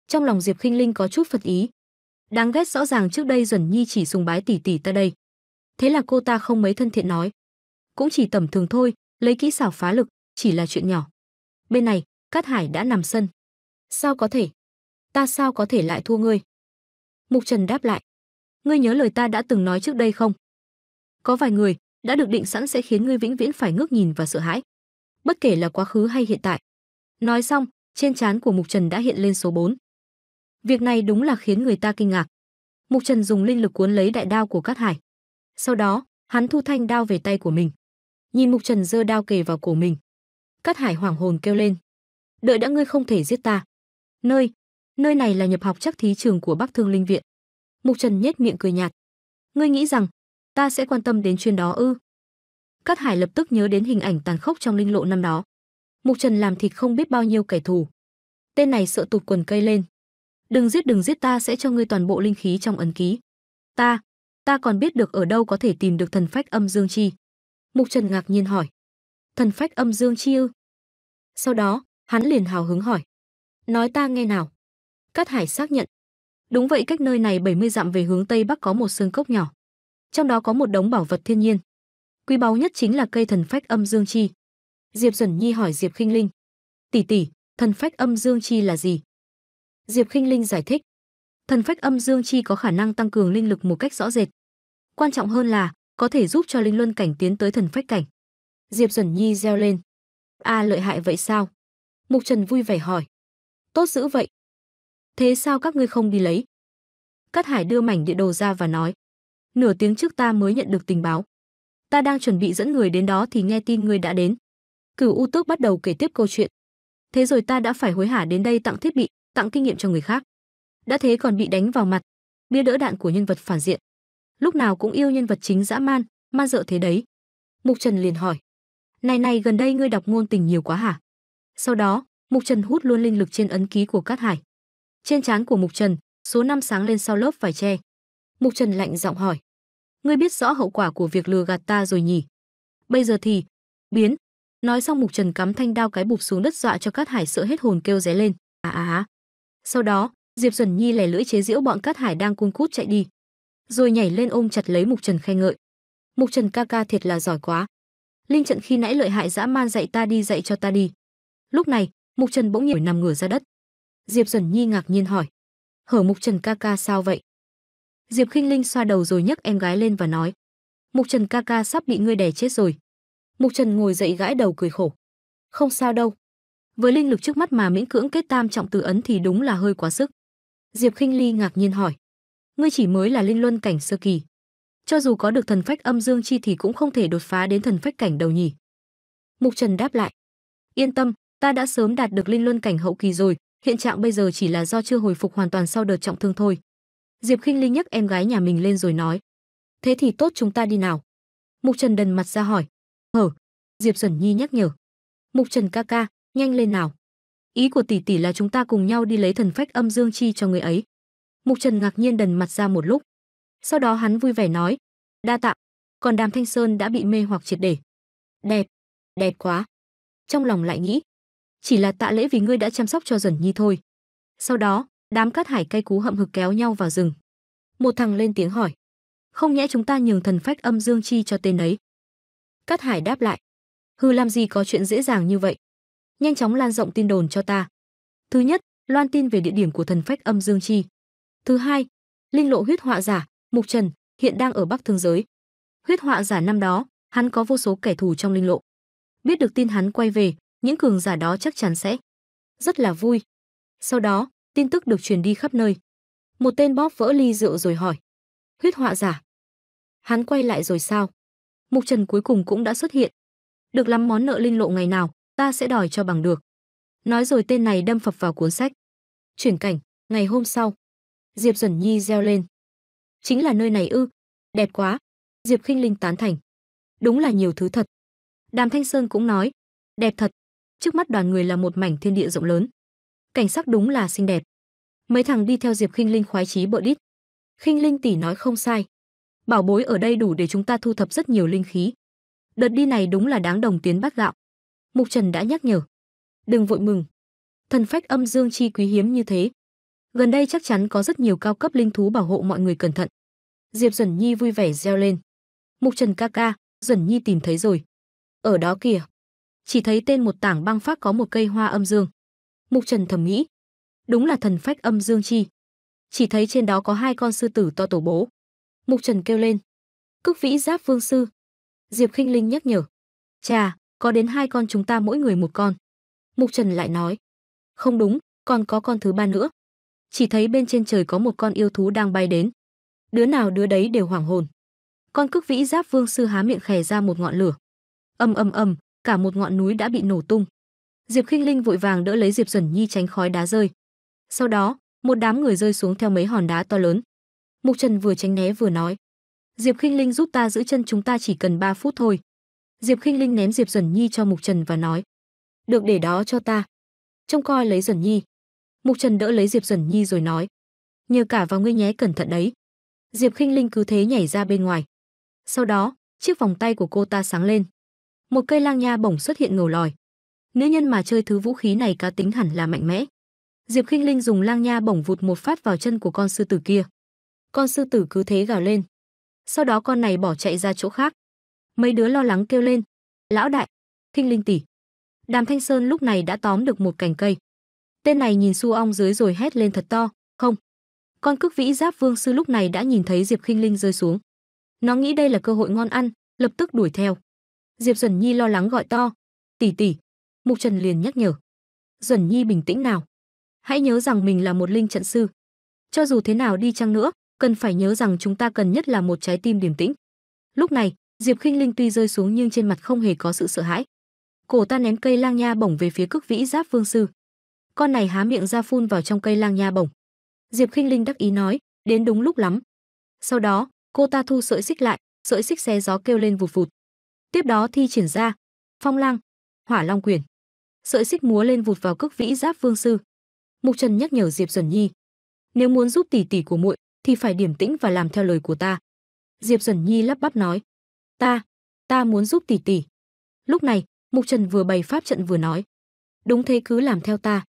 Speaker 1: Trong lòng Diệp Khinh Linh có chút phật ý. Đáng ghét rõ ràng trước đây Duẩn Nhi chỉ sùng bái tỷ tỷ ta đây. Thế là cô ta không mấy thân thiện nói. Cũng chỉ tầm thường thôi, lấy kỹ xảo phá lực, chỉ là chuyện nhỏ. Bên này, Cát Hải đã nằm sân. Sao có thể? Ta sao có thể lại thua ngươi? Mục Trần đáp lại. Ngươi nhớ lời ta đã từng nói trước đây không? Có vài người đã được định sẵn sẽ khiến ngươi vĩnh viễn phải ngước nhìn và sợ hãi. Bất kể là quá khứ hay hiện tại. Nói xong, trên trán của Mục Trần đã hiện lên số 4. Việc này đúng là khiến người ta kinh ngạc. Mục Trần dùng linh lực cuốn lấy đại đao của Cát Hải. Sau đó, hắn thu thanh đao về tay của mình. Nhìn Mục Trần giơ đao kề vào cổ mình. Cát Hải hoảng hồn kêu lên. Đợi đã ngươi không thể giết ta. Nơi, nơi này là nhập học chắc thí trường của Bắc Thương Linh Viện. Mục Trần nhếch miệng cười nhạt. Ngươi nghĩ rằng ta sẽ quan tâm đến chuyên đó ư? Cát Hải lập tức nhớ đến hình ảnh tàn khốc trong linh lộ năm đó. Mục Trần làm thịt không biết bao nhiêu kẻ thù. Tên này sợ tụt quần cây lên. Đừng giết đừng giết ta sẽ cho ngươi toàn bộ linh khí trong ấn ký. Ta, ta còn biết được ở đâu có thể tìm được thần phách âm dương chi. Mục Trần ngạc nhiên hỏi. Thần phách âm dương chi ư? Sau đó, hắn liền hào hứng hỏi. Nói ta nghe nào. Cát Hải xác nhận. Đúng vậy cách nơi này 70 dặm về hướng tây bắc có một sơn cốc nhỏ. Trong đó có một đống bảo vật thiên nhiên. Quý báu nhất chính là cây thần phách âm dương chi. Diệp Duẩn Nhi hỏi Diệp Khinh Linh. Tỷ tỷ, thần phách âm dương chi là gì? Diệp Khinh Linh giải thích. Thần phách âm dương chi có khả năng tăng cường linh lực một cách rõ rệt. Quan trọng hơn là có thể giúp cho linh luân cảnh tiến tới thần phách cảnh. Diệp Duẩn Nhi reo lên. A lợi hại vậy sao? Mục Trần vui vẻ hỏi. Tốt dữ vậy. Thế sao các ngươi không đi lấy? Cát Hải đưa mảnh địa đồ ra và nói. Nửa tiếng trước ta mới nhận được tình báo. Ta đang chuẩn bị dẫn người đến đó thì nghe tin ngươi đã đến. Cửu U Tước bắt đầu kể tiếp câu chuyện. Thế rồi ta đã phải hối hả đến đây tặng thiết bị, tặng kinh nghiệm cho người khác. Đã thế còn bị đánh vào mặt, bia đỡ đạn của nhân vật phản diện. Lúc nào cũng yêu nhân vật chính dã man, man dợ thế đấy. Mục Trần liền hỏi. Này này gần đây ngươi đọc ngôn tình nhiều quá hả? Sau đó, Mục Trần hút luôn linh lực trên ấn ký của Cát Hải. Trên trán của Mục Trần, số năm sáng lên sau lớp vải tre. Mục Trần lạnh giọng hỏi. Ngươi biết rõ hậu quả của việc lừa gạt ta rồi nhỉ? Bây giờ thì, biến. Nói xong Mục Trần cắm thanh đao cái bụp xuống đất dọa cho Cát Hải sợ hết hồn kêu ré lên. À à à. Sau đó, Diệp Duẩn Nhi lẻ lưỡi chế giễu bọn Cát Hải đang cun cút chạy đi, rồi nhảy lên ôm chặt lấy Mục Trần khen ngợi. Mục Trần ca ca thiệt là giỏi quá. Linh trận khi nãy lợi hại dã man dạy ta đi dạy cho ta đi. Lúc này, Mục Trần bỗng nhiên nằm ngửa ra đất. Diệp Duẩn Nhi ngạc nhiên hỏi: "Hở Mục Trần ca ca sao vậy?" Diệp Khinh Linh xoa đầu rồi nhấc em gái lên và nói: "Mục Trần ca ca sắp bị ngươi đè chết rồi." Mục Trần ngồi dậy gãi đầu cười khổ. "Không sao đâu. Với linh lực trước mắt mà miễn cưỡng kết tam trọng tử ấn thì đúng là hơi quá sức." Diệp Khinh Ly ngạc nhiên hỏi: "Ngươi chỉ mới là linh luân cảnh sơ kỳ, cho dù có được thần phách âm dương chi thì cũng không thể đột phá đến thần phách cảnh đầu nhỉ?" Mục Trần đáp lại: "Yên tâm, ta đã sớm đạt được linh luân cảnh hậu kỳ rồi, hiện trạng bây giờ chỉ là do chưa hồi phục hoàn toàn sau đợt trọng thương thôi." Diệp Khinh Linh nhấc em gái nhà mình lên rồi nói: "Thế thì tốt chúng ta đi nào." Mục Trần đần mặt ra hỏi: "Hở?" Diệp Dần Nhi nhắc nhở. "Mục Trần ca ca, nhanh lên nào." Ý của tỷ tỷ là chúng ta cùng nhau đi lấy thần phách âm dương chi cho người ấy. Mục Trần ngạc nhiên đần mặt ra một lúc. Sau đó hắn vui vẻ nói: "Đa tạ." Còn Đàm Thanh Sơn đã bị mê hoặc triệt để. "Đẹp, đẹp quá." Trong lòng lại nghĩ, chỉ là tạ lễ vì ngươi đã chăm sóc cho dần Nhi thôi. Sau đó, đám cát hải cay cú hậm hực kéo nhau vào rừng. Một thằng lên tiếng hỏi, không nhẽ chúng ta nhường thần phách âm dương chi cho tên ấy? Cát hải đáp lại, hư làm gì có chuyện dễ dàng như vậy? Nhanh chóng lan rộng tin đồn cho ta. Thứ nhất, loan tin về địa điểm của thần phách âm dương chi. Thứ hai, linh lộ huyết họa giả, mục trần, hiện đang ở bắc thương giới. Huyết họa giả năm đó, hắn có vô số kẻ thù trong linh lộ. Biết được tin hắn quay về, những cường giả đó chắc chắn sẽ rất là vui. Sau đó, tin tức được truyền đi khắp nơi. Một tên bóp vỡ ly rượu rồi hỏi. Huyết họa giả. Hắn quay lại rồi sao? Mục Trần cuối cùng cũng đã xuất hiện. Được lắm món nợ linh lộ ngày nào, ta sẽ đòi cho bằng được. Nói rồi tên này đâm phập vào cuốn sách. Chuyển cảnh, ngày hôm sau. Diệp Duẩn Nhi reo lên. Chính là nơi này ư, đẹp quá. Diệp Khinh Linh tán thành. Đúng là nhiều thứ thật. Đàm Thanh Sơn cũng nói, đẹp thật. Trước mắt đoàn người là một mảnh thiên địa rộng lớn. cảnh sắc đúng là xinh đẹp. Mấy thằng đi theo Diệp Khinh Linh khoái chí bợ đít. Khinh Linh tỷ nói không sai. Bảo bối ở đây đủ để chúng ta thu thập rất nhiều linh khí. Đợt đi này đúng là đáng đồng tiến bắt gạo. Mục Trần đã nhắc nhở. Đừng vội mừng. Thần phách âm dương chi quý hiếm như thế. Gần đây chắc chắn có rất nhiều cao cấp linh thú bảo hộ mọi người cẩn thận. Diệp Duẩn Nhi vui vẻ reo lên. Mục Trần ca ca, Duẩn Nhi tìm thấy rồi. Ở đó kìa. Chỉ thấy tên một tảng băng phát có một cây hoa âm dương. Mục Trần thầm nghĩ. Đúng là thần phách âm dương chi. Chỉ thấy trên đó có hai con sư tử to tổ bố. Mục Trần kêu lên. Cức vĩ giáp vương sư. Diệp khinh Linh nhắc nhở. Chà, có đến hai con chúng ta mỗi người một con. Mục Trần lại nói. Không đúng, còn có con thứ ba nữa. Chỉ thấy bên trên trời có một con yêu thú đang bay đến. Đứa nào đứa đấy đều hoảng hồn. Con cức vĩ giáp vương sư há miệng khè ra một ngọn lửa. Ầm ầm ầm, cả một ngọn núi đã bị nổ tung. Diệp Khinh Linh vội vàng đỡ lấy Diệp Duẩn Nhi tránh khói đá rơi. Sau đó, một đám người rơi xuống theo mấy hòn đá to lớn. Mục Trần vừa tránh né vừa nói: "Diệp Khinh Linh giúp ta giữ chân chúng ta chỉ cần 3 phút thôi." Diệp Khinh Linh ném Diệp Duẩn Nhi cho Mục Trần và nói: "Được để đó cho ta." Trông coi lấy Duẩn Nhi. Mục Trần đỡ lấy Diệp Duẩn Nhi rồi nói: "Nhờ cả vào ngươi nhé cẩn thận đấy." Diệp Khinh Linh cứ thế nhảy ra bên ngoài. Sau đó, chiếc vòng tay của cô ta sáng lên. Một cây lang nha bổng xuất hiện ngầu lòi. Nữ nhân mà chơi thứ vũ khí này cá tính hẳn là mạnh mẽ. Diệp Khinh Linh dùng lang nha bổng vụt một phát vào chân của con sư tử kia. Con sư tử cứ thế gào lên. Sau đó con này bỏ chạy ra chỗ khác. Mấy đứa lo lắng kêu lên, "Lão đại, Khinh Linh tỷ." Đàm Thanh Sơn lúc này đã tóm được một cành cây. Tên này nhìn Su Ong dưới rồi hét lên thật to, "Không!" Con cước vĩ giáp vương sư lúc này đã nhìn thấy Diệp Khinh Linh rơi xuống. Nó nghĩ đây là cơ hội ngon ăn, lập tức đuổi theo. Diệp Duẩn Nhi lo lắng gọi to, "Tỷ tỷ." Mục Trần liền nhắc nhở. "Duẩn Nhi bình tĩnh nào. Hãy nhớ rằng mình là một linh trận sư. Cho dù thế nào đi chăng nữa, cần phải nhớ rằng chúng ta cần nhất là một trái tim điềm tĩnh." Lúc này, Diệp Khinh Linh tuy rơi xuống nhưng trên mặt không hề có sự sợ hãi. Cổ ta ném cây lang nha bổng về phía Cức Vĩ Giáp Vương sư. Con này há miệng ra phun vào trong cây lang nha bổng. Diệp Khinh Linh đắc ý nói, đến đúng lúc lắm. Sau đó, cô ta thu sợi xích lại, sợi xích xé gió kêu lên vụt vụt. Tiếp đó thi triển ra, Phong Lang, Hỏa Long quyền. Sợi xích múa lên vụt vào cước vĩ giáp vương sư. Mục Trần nhắc nhở Diệp Duẩn Nhi, nếu muốn giúp tỷ tỷ của muội thì phải điểm tĩnh và làm theo lời của ta. Diệp Duẩn Nhi lắp bắp nói, ta, ta muốn giúp tỷ tỷ. Lúc này, Mục Trần vừa bày pháp trận vừa nói, đúng thế cứ làm theo ta.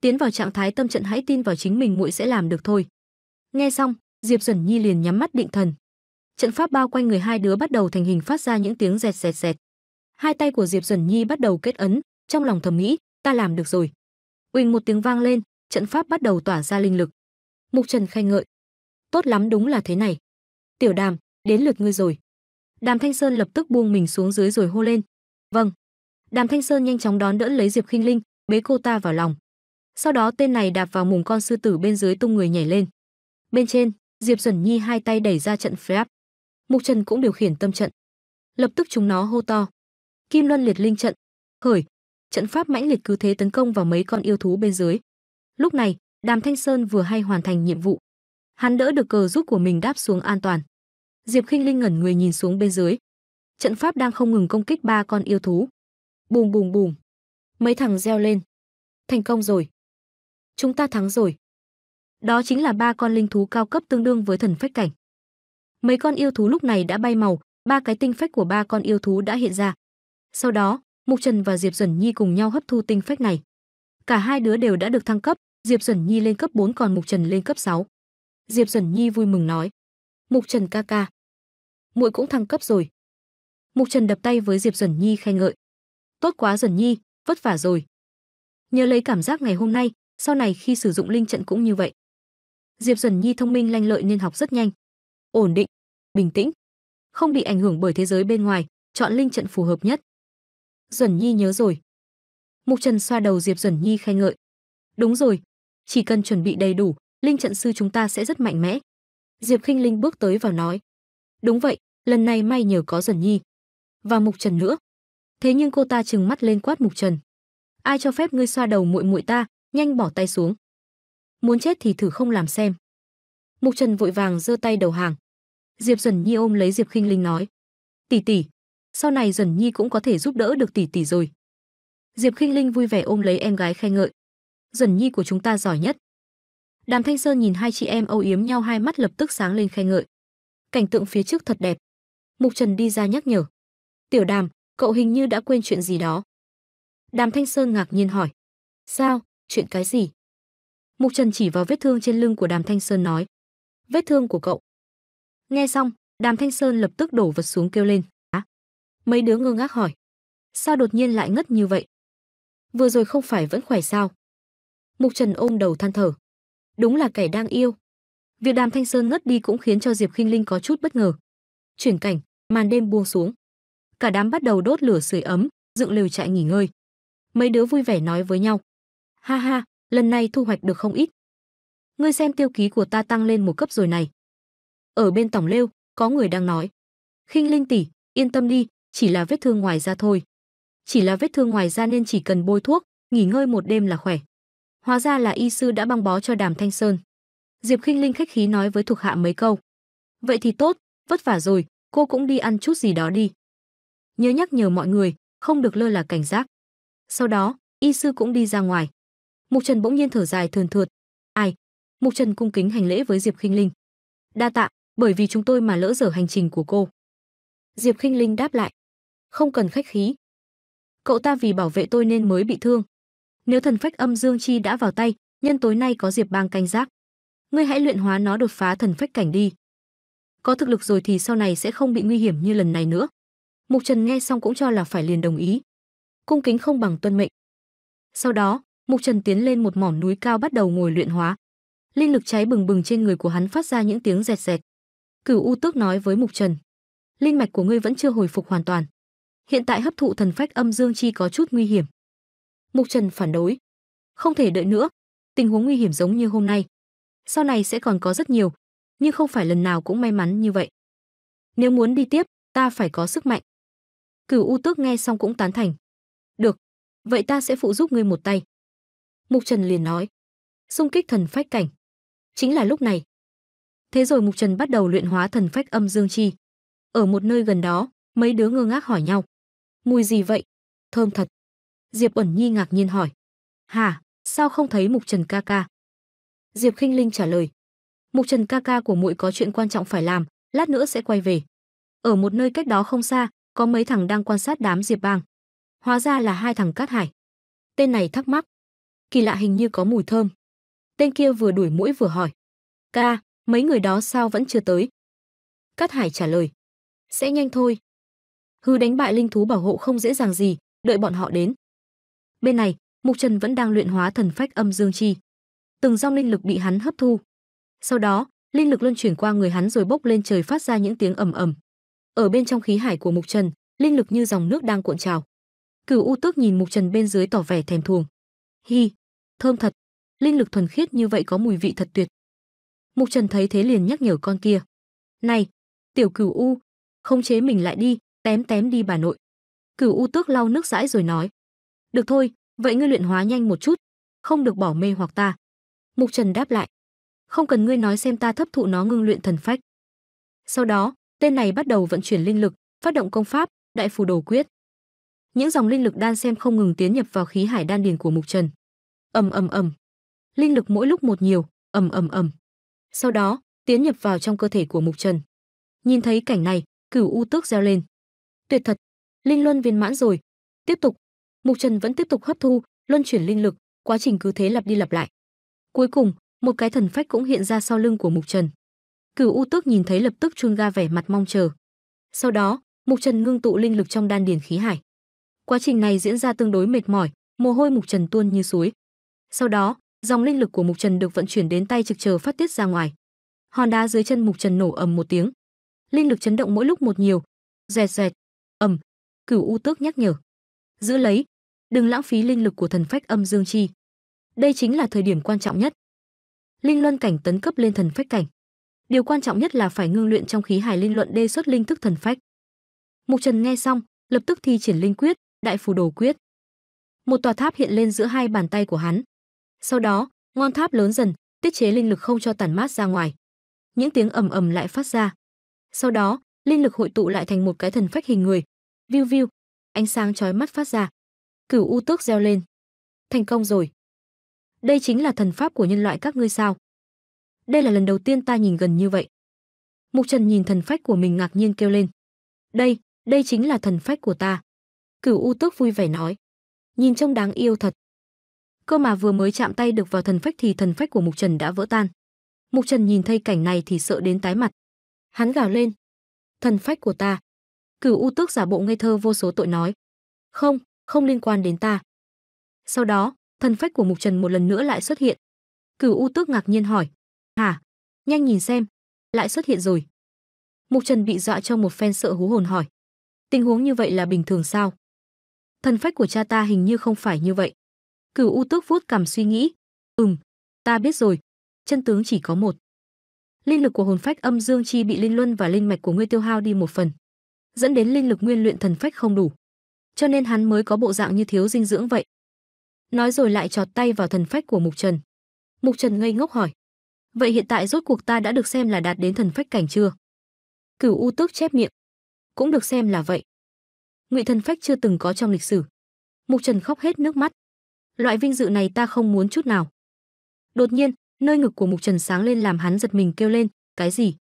Speaker 1: Tiến vào trạng thái tâm trận hãy tin vào chính mình muội sẽ làm được thôi. Nghe xong, Diệp Duẩn Nhi liền nhắm mắt định thần. Trận pháp bao quanh người hai đứa bắt đầu thành hình phát ra những tiếng rẹt rẹt rẹt. Hai tay của Diệp Duẩn Nhi bắt đầu kết ấn, trong lòng thầm nghĩ, ta làm được rồi. Uỳnh một tiếng vang lên, trận pháp bắt đầu tỏa ra linh lực. Mục Trần khen ngợi, tốt lắm đúng là thế này. Tiểu Đàm, đến lượt ngươi rồi. Đàm Thanh Sơn lập tức buông mình xuống dưới rồi hô lên. Vâng. Đàm Thanh Sơn nhanh chóng đón đỡ lấy Diệp Khinh Linh, bế cô ta vào lòng. Sau đó tên này đạp vào mùng con sư tử bên dưới tung người nhảy lên. Bên trên, Diệp Duẩn Nhi hai tay đẩy ra trận phép. Mục Trần cũng điều khiển tâm trận. Lập tức chúng nó hô to. Kim Luân liệt linh trận, khởi. Trận pháp mãnh liệt cứ thế tấn công vào mấy con yêu thú bên dưới. Lúc này, Đàm Thanh Sơn vừa hay hoàn thành nhiệm vụ. Hắn đỡ được cờ giúp của mình đáp xuống an toàn. Diệp Khinh Linh ngẩn người nhìn xuống bên dưới. Trận pháp đang không ngừng công kích ba con yêu thú. Bùm bùm bùm. Mấy thằng reo lên. Thành công rồi. Chúng ta thắng rồi. Đó chính là ba con linh thú cao cấp tương đương với thần phách cảnh. Mấy con yêu thú lúc này đã bay màu, ba cái tinh phách của ba con yêu thú đã hiện ra. Sau đó, Mục Trần và Diệp Duẩn Nhi cùng nhau hấp thu tinh phách này. Cả hai đứa đều đã được thăng cấp, Diệp Duẩn Nhi lên cấp 4 còn Mục Trần lên cấp 6. Diệp Duẩn Nhi vui mừng nói: "Mục Trần ca ca, muội cũng thăng cấp rồi." Mục Trần đập tay với Diệp Duẩn Nhi khen ngợi: "Tốt quá Duẩn Nhi, vất vả rồi." Nhớ lấy cảm giác ngày hôm nay, sau này khi sử dụng linh trận cũng như vậy. Diệp Duẩn Nhi thông minh lanh lợi nên học rất nhanh, ổn định, bình tĩnh, không bị ảnh hưởng bởi thế giới bên ngoài, chọn linh trận phù hợp nhất. Duẩn Nhi nhớ rồi. Mục Trần xoa đầu Diệp Duẩn Nhi khen ngợi. Đúng rồi, chỉ cần chuẩn bị đầy đủ, linh trận sư chúng ta sẽ rất mạnh mẽ. Diệp Khinh Linh bước tới và nói. Đúng vậy, lần này may nhờ có Duẩn Nhi. Và Mục Trần nữa. Thế nhưng cô ta trừng mắt lên quát Mục Trần. Ai cho phép ngươi xoa đầu muội muội ta, nhanh bỏ tay xuống. Muốn chết thì thử không làm xem. Mục Trần vội vàng giơ tay đầu hàng. Diệp Dần Nhi ôm lấy Diệp Khinh Linh nói: "Tỷ tỷ, sau này Dần Nhi cũng có thể giúp đỡ được tỷ tỷ rồi." Diệp Khinh Linh vui vẻ ôm lấy em gái khen ngợi. Dần nhi của chúng ta giỏi nhất. Đàm Thanh Sơn nhìn hai chị em âu yếm nhau hai mắt lập tức sáng lên khen ngợi. Cảnh tượng phía trước thật đẹp. Mục Trần đi ra nhắc nhở. Tiểu Đàm, cậu hình như đã quên chuyện gì đó. Đàm Thanh Sơn ngạc nhiên hỏi. Sao, chuyện cái gì? Mục Trần chỉ vào vết thương trên lưng của Đàm Thanh Sơn nói. Vết thương của cậu. Nghe xong, Đàm Thanh Sơn lập tức đổ vật xuống kêu lên. Á. Mấy đứa ngơ ngác hỏi. Sao đột nhiên lại ngất như vậy? Vừa rồi không phải vẫn khỏe sao? Mục Trần ôm đầu than thở. Đúng là kẻ đang yêu. Việc Đàm Thanh Sơn ngất đi cũng khiến cho Diệp Khinh Linh có chút bất ngờ. Chuyển cảnh, màn đêm buông xuống. Cả đám bắt đầu đốt lửa sưởi ấm, dựng lều trại nghỉ ngơi. Mấy đứa vui vẻ nói với nhau. Ha ha, lần này thu hoạch được không ít. Ngươi xem tiêu ký của ta tăng lên một cấp rồi này. Ở bên tổng lêu, có người đang nói. Khinh Linh tỷ, yên tâm đi, chỉ là vết thương ngoài da thôi. Chỉ là vết thương ngoài da nên chỉ cần bôi thuốc, nghỉ ngơi một đêm là khỏe. Hóa ra là y sư đã băng bó cho Đàm Thanh Sơn. Diệp Khinh Linh khách khí nói với thuộc hạ mấy câu. Vậy thì tốt, vất vả rồi, cô cũng đi ăn chút gì đó đi. Nhớ nhắc nhở mọi người, không được lơ là cảnh giác. Sau đó, y sư cũng đi ra ngoài. Mục Trần bỗng nhiên thở dài thườn thượt. Ai? Mục Trần cung kính hành lễ với Diệp Khinh Linh. Đa tạ, bởi vì chúng tôi mà lỡ dở hành trình của cô. Diệp Khinh Linh đáp lại. Không cần khách khí. Cậu ta vì bảo vệ tôi nên mới bị thương. Nếu thần phách âm dương chi đã vào tay, nhân tối nay có Diệp Bang canh giác. Ngươi hãy luyện hóa nó đột phá thần phách cảnh đi. Có thực lực rồi thì sau này sẽ không bị nguy hiểm như lần này nữa. Mục Trần nghe xong cũng cho là phải liền đồng ý. Cung kính không bằng tuân mệnh. Sau đó, Mục Trần tiến lên một mỏm núi cao bắt đầu ngồi luyện hóa. Linh lực cháy bừng bừng trên người của hắn phát ra những tiếng rẹt rẹt. Cửu U Tước nói với Mục Trần, linh mạch của ngươi vẫn chưa hồi phục hoàn toàn. Hiện tại hấp thụ thần phách âm dương chi có chút nguy hiểm. Mục Trần phản đối, không thể đợi nữa, tình huống nguy hiểm giống như hôm nay. Sau này sẽ còn có rất nhiều, nhưng không phải lần nào cũng may mắn như vậy. Nếu muốn đi tiếp, ta phải có sức mạnh. Cửu U Tước nghe xong cũng tán thành. Được, vậy ta sẽ phụ giúp ngươi một tay. Mục Trần liền nói. Xung kích thần phách cảnh. Chính là lúc này. Thế rồi Mục Trần bắt đầu luyện hóa thần phách âm dương chi. Ở một nơi gần đó, mấy đứa ngơ ngác hỏi nhau. Mùi gì vậy? Thơm thật. Diệp Uẩn Nhi ngạc nhiên hỏi. Hả, sao không thấy Mục Trần ca ca? Diệp Khinh Linh trả lời. Mục Trần ca ca của muội có chuyện quan trọng phải làm, lát nữa sẽ quay về. Ở một nơi cách đó không xa, có mấy thằng đang quan sát đám Diệp Bang. Hóa ra là hai thằng Cát Hải. Tên này thắc mắc. Kỳ lạ hình như có mùi thơm. Tên kia vừa đuổi mũi vừa hỏi. Ca, mấy người đó sao vẫn chưa tới? Cát Hải trả lời. Sẽ nhanh thôi. Hư đánh bại linh thú bảo hộ không dễ dàng gì, đợi bọn họ đến. Bên này, Mục Trần vẫn đang luyện hóa thần phách âm dương chi. Từng dòng linh lực bị hắn hấp thu. Sau đó, linh lực luân chuyển qua người hắn rồi bốc lên trời phát ra những tiếng ầm ầm. Ở bên trong khí hải của Mục Trần, linh lực như dòng nước đang cuộn trào. Cửu U Tước nhìn Mục Trần bên dưới tỏ vẻ thèm thuồng. Hi, thơm thật, linh lực thuần khiết như vậy có mùi vị thật tuyệt. Mục Trần thấy thế liền nhắc nhở con kia. Này, tiểu Cửu U, không chế mình lại đi, tém tém đi bà nội. Cửu U Tước lau nước dãi rồi nói. Được thôi, vậy ngươi luyện hóa nhanh một chút, không được bỏ mê hoặc ta. Mục Trần đáp lại. Không cần ngươi nói xem ta thấp thụ nó ngưng luyện thần phách. Sau đó, tên này bắt đầu vận chuyển linh lực, phát động công pháp, đại phù đồ quyết. Những dòng linh lực đan xem không ngừng tiến nhập vào khí hải đan điền của Mục Trần. Ầm ầm ầm. Linh lực mỗi lúc một nhiều, ầm ầm ầm. Sau đó, tiến nhập vào trong cơ thể của Mục Trần. Nhìn thấy cảnh này, Cửu U Tước reo lên. Tuyệt thật, linh luân viên mãn rồi. Tiếp tục. Mục Trần vẫn tiếp tục hấp thu, luân chuyển linh lực, quá trình cứ thế lặp đi lặp lại. Cuối cùng, một cái thần phách cũng hiện ra sau lưng của Mục Trần. Cửu U Tước nhìn thấy lập tức chun ga vẻ mặt mong chờ. Sau đó, Mục Trần ngưng tụ linh lực trong đan điền khí hải. Quá trình này diễn ra tương đối mệt mỏi, mồ hôi Mục Trần tuôn như suối. Sau đó, dòng linh lực của Mục Trần được vận chuyển đến tay trực chờ phát tiết ra ngoài. Hòn đá dưới chân Mục Trần nổ ầm một tiếng. Linh lực chấn động mỗi lúc một nhiều. Rẹt rẹt, ầm. Cửu U Tước nhắc nhở. Giữ lấy, đừng lãng phí linh lực của thần phách âm dương chi. Đây chính là thời điểm quan trọng nhất. Linh luân cảnh tấn cấp lên thần phách cảnh. Điều quan trọng nhất là phải ngưng luyện trong khí hải linh luận đề xuất linh thức thần phách. Mục Trần nghe xong, lập tức thi triển linh quyết, đại phù đồ quyết. Một tòa tháp hiện lên giữa hai bàn tay của hắn. Sau đó, ngon tháp lớn dần, tiết chế linh lực không cho tản mát ra ngoài. Những tiếng ầm ầm lại phát ra. Sau đó, linh lực hội tụ lại thành một cái thần phách hình người. Viu viu, ánh sáng chói mắt phát ra. Cửu U Tước reo lên. Thành công rồi. Đây chính là thần pháp của nhân loại các ngươi sao? Đây là lần đầu tiên ta nhìn gần như vậy. Mục Trần nhìn thần phách của mình ngạc nhiên kêu lên. Đây, đây chính là thần phách của ta. Cửu U Tước vui vẻ nói. Nhìn trông đáng yêu thật. Cơ mà vừa mới chạm tay được vào thần phách thì thần phách của Mục Trần đã vỡ tan. Mục Trần nhìn thấy cảnh này thì sợ đến tái mặt. Hắn gào lên. Thần phách của ta. Cửu U Tước giả bộ ngây thơ vô số tội nói. Không, không liên quan đến ta. Sau đó, thần phách của Mục Trần một lần nữa lại xuất hiện. Cửu U Tước ngạc nhiên hỏi. Hả? Nhanh nhìn xem. Lại xuất hiện rồi. Mục Trần bị dọa cho một phen sợ hú hồn hỏi. Tình huống như vậy là bình thường sao? Thần phách của cha ta hình như không phải như vậy. Cửu U Tước vuốt cằm suy nghĩ. Ừm, ta biết rồi. Chân tướng chỉ có một. Linh lực của hồn phách âm dương chi bị linh luân và linh mạch của ngươi tiêu hao đi một phần, dẫn đến linh lực nguyên luyện thần phách không đủ. Cho nên hắn mới có bộ dạng như thiếu dinh dưỡng vậy. Nói rồi lại chọt tay vào thần phách của Mục Trần. Mục Trần ngây ngốc hỏi: "Vậy hiện tại rốt cuộc ta đã được xem là đạt đến thần phách cảnh chưa?" Cửu U Tước chép miệng: "Cũng được xem là vậy." Ngụy thần phách chưa từng có trong lịch sử. Mục Trần khóc hết nước mắt. Loại vinh dự này ta không muốn chút nào. Đột nhiên, nơi ngực của Mục Trần sáng lên làm hắn giật mình kêu lên, cái gì?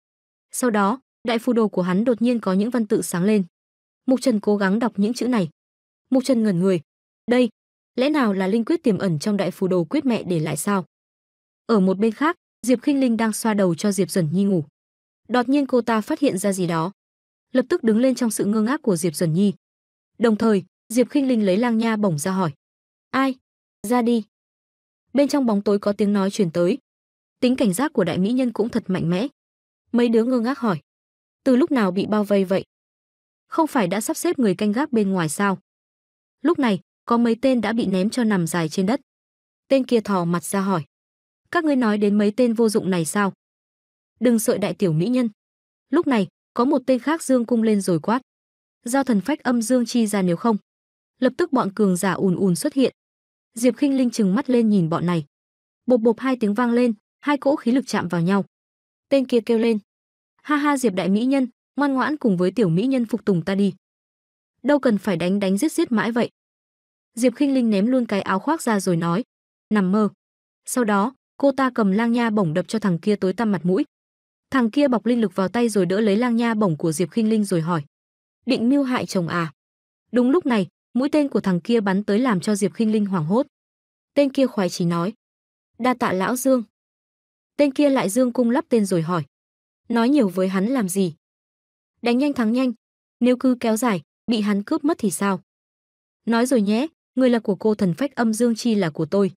Speaker 1: Sau đó, đại phù đồ của hắn đột nhiên có những văn tự sáng lên. Mục Trần cố gắng đọc những chữ này. Mục Trần ngẩn người. Đây, lẽ nào là linh quyết tiềm ẩn trong đại phù đồ quyết mẹ để lại sao? Ở một bên khác, Diệp Khinh Linh đang xoa đầu cho Diệp Dần Nhi ngủ. Đột nhiên cô ta phát hiện ra gì đó, lập tức đứng lên trong sự ngơ ngác của Diệp Dần Nhi. Đồng thời, Diệp Khinh Linh lấy lang nha bổng ra hỏi: "Ai? Ra đi." Bên trong bóng tối có tiếng nói truyền tới. Tính cảnh giác của đại mỹ nhân cũng thật mạnh mẽ. Mấy đứa ngơ ngác hỏi: "Từ lúc nào bị bao vây vậy? Không phải đã sắp xếp người canh gác bên ngoài sao?" Lúc này, có mấy tên đã bị ném cho nằm dài trên đất. Tên kia thò mặt ra hỏi: "Các ngươi nói đến mấy tên vô dụng này sao?" Đừng sợ đại tiểu mỹ nhân. Lúc này, có một tên khác dương cung lên rồi quát: "Giao thần phách âm dương chi ra nếu không." Lập tức bọn cường giả ùn ùn xuất hiện. Diệp Khinh Linh trừng mắt lên nhìn bọn này. Bộp bộp hai tiếng vang lên, hai cỗ khí lực chạm vào nhau. Tên kia kêu lên: "Ha ha Diệp đại mỹ nhân, ngoan ngoãn cùng với tiểu mỹ nhân phục tùng ta đi." Đâu cần phải đánh đánh giết giết mãi vậy. Diệp Khinh Linh ném luôn cái áo khoác ra rồi nói: "Nằm mơ." Sau đó, cô ta cầm lang nha bổng đập cho thằng kia tối tăm mặt mũi. Thằng kia bọc linh lực vào tay rồi đỡ lấy lang nha bổng của Diệp Khinh Linh rồi hỏi: "Định mưu hại chồng à?" Đúng lúc này, mũi tên của thằng kia bắn tới làm cho Diệp Khinh Linh hoảng hốt. Tên kia khoái chí nói: "Đa tạ lão Dương." Tên kia lại dương cung lắp tên rồi hỏi: "Nói nhiều với hắn làm gì? Đánh nhanh thắng nhanh, nếu cứ kéo dài, bị hắn cướp mất thì sao?" Nói rồi nhé, người là của cô thần phách âm dương chi là của tôi.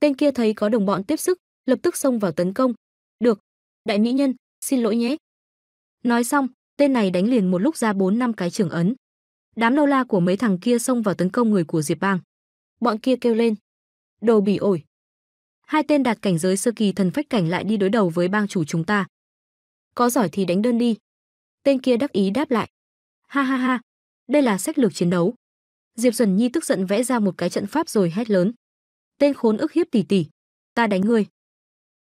Speaker 1: Tên kia thấy có đồng bọn tiếp sức, lập tức xông vào tấn công. Được, đại mỹ nhân, xin lỗi nhé. Nói xong, tên này đánh liền một lúc ra bốn năm cái trưởng ấn. Đám lâu la của mấy thằng kia xông vào tấn công người của Diệp Bang. Bọn kia kêu lên, đồ bỉ ổi. Hai tên đạt cảnh giới sơ kỳ thần phách cảnh lại đi đối đầu với bang chủ chúng ta. Có giỏi thì đánh đơn đi. Tên kia đắc ý đáp lại. Ha ha ha, đây là sách lược chiến đấu. Diệp Duẩn Nhi tức giận vẽ ra một cái trận pháp rồi hét lớn. Tên khốn ức hiếp tỷ tỷ, ta đánh ngươi.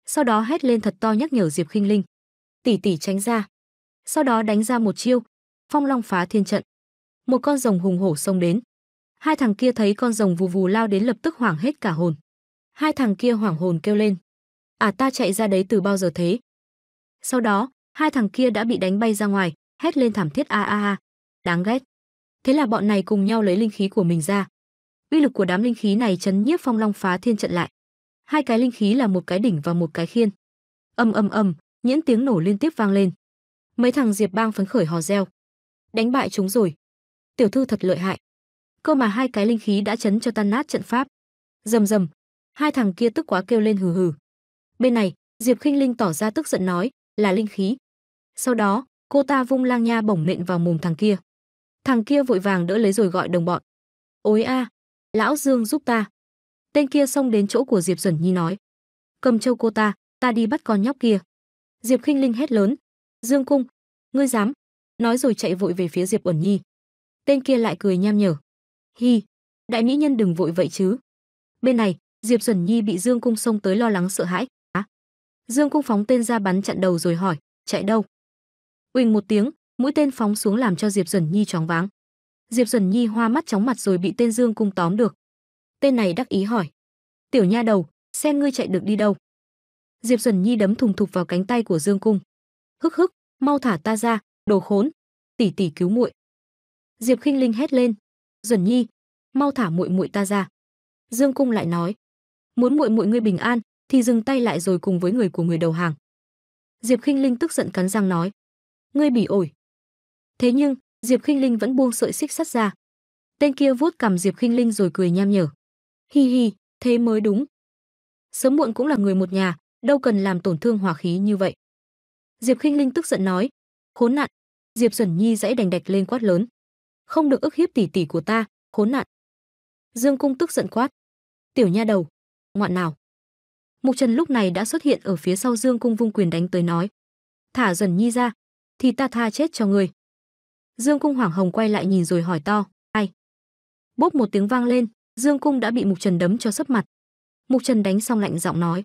Speaker 1: Sau đó hét lên thật to nhắc nhở Diệp Khinh Linh. Tỷ tỷ tránh ra. Sau đó đánh ra một chiêu, Phong Long phá thiên trận. Một con rồng hùng hổ xông đến. Hai thằng kia thấy con rồng vù vù lao đến lập tức hoảng hết cả hồn. Hai thằng kia hoảng hồn kêu lên. À ta chạy ra đấy từ bao giờ thế? Sau đó, hai thằng kia đã bị đánh bay ra ngoài, hét lên thảm thiết a a a. Đáng ghét. Thế là bọn này cùng nhau lấy linh khí của mình ra. Uy lực của đám linh khí này chấn nhiếp Phong Long phá thiên trận lại. Hai cái linh khí là một cái đỉnh và một cái khiên. Ầm ầm ầm, những tiếng nổ liên tiếp vang lên. Mấy thằng Diệp Bang phấn khởi hò reo. Đánh bại chúng rồi. Tiểu thư thật lợi hại. Cơ mà hai cái linh khí đã chấn cho tan nát trận pháp. Rầm rầm, hai thằng kia tức quá kêu lên hừ hừ. Bên này, Diệp Khinh Linh tỏ ra tức giận nói, là linh khí. Sau đó, cô ta vung lang nha bổng nện vào mồm thằng kia. Thằng kia vội vàng đỡ lấy rồi gọi đồng bọn. Ôi a, lão Dương giúp ta. Tên kia xông đến chỗ của Diệp Duẩn Nhi nói. Cầm châu cô ta, ta đi bắt con nhóc kia. Diệp Khinh Linh hét lớn. Dương Cung, ngươi dám? Nói rồi chạy vội về phía Diệp Uẩn Nhi. Tên kia lại cười nham nhở. Hi, đại mỹ nhân đừng vội vậy chứ. Bên này, Diệp Duẩn Nhi bị Dương Cung xông tới lo lắng sợ hãi. À? Dương Cung phóng tên ra bắn chặn đầu rồi hỏi, chạy đâu? Uỳnh một tiếng, mũi tên phóng xuống làm cho Diệp Duẩn Nhi choáng váng. Diệp Duẩn Nhi hoa mắt chóng mặt rồi bị tên Dương cung tóm được. Tên này đắc ý hỏi: "Tiểu nha đầu, xem ngươi chạy được đi đâu. Diệp Duẩn Nhi đấm thùng thục vào cánh tay của Dương Cung. Hức hức, mau thả ta ra, đồ khốn, tỷ tỷ cứu muội. Diệp Khinh Linh hét lên, Duẩn Nhi, mau thả muội muội ta ra. Dương Cung lại nói, muốn muội muội ngươi bình an thì dừng tay lại rồi cùng với người của người đầu hàng. Diệp Khinh Linh tức giận cắn răng nói, ngươi bỉ ổi. Thế nhưng, Diệp Khinh Linh vẫn buông sợi xích sắt ra. Tên kia vuốt cầm Diệp Khinh Linh rồi cười nham nhở. Hi hi, thế mới đúng. Sớm muộn cũng là người một nhà, đâu cần làm tổn thương hòa khí như vậy. Diệp Khinh Linh tức giận nói, khốn nạn. Diệp Duẩn Nhi dãy đành đạch lên quát lớn, không được ức hiếp tỷ tỷ của ta, khốn nạn. Dương Cung tức giận quát, tiểu nha đầu, ngoạn nào. Mục Trần lúc này đã xuất hiện ở phía sau Dương Cung vung quyền đánh tới nói, thả Dần Nhi ra, thì ta tha chết cho người. Dương Cung hoảng hồng quay lại nhìn rồi hỏi to, ai? Bốp một tiếng vang lên, Dương Cung đã bị Mục Trần đấm cho sấp mặt. Mục Trần đánh xong lạnh giọng nói,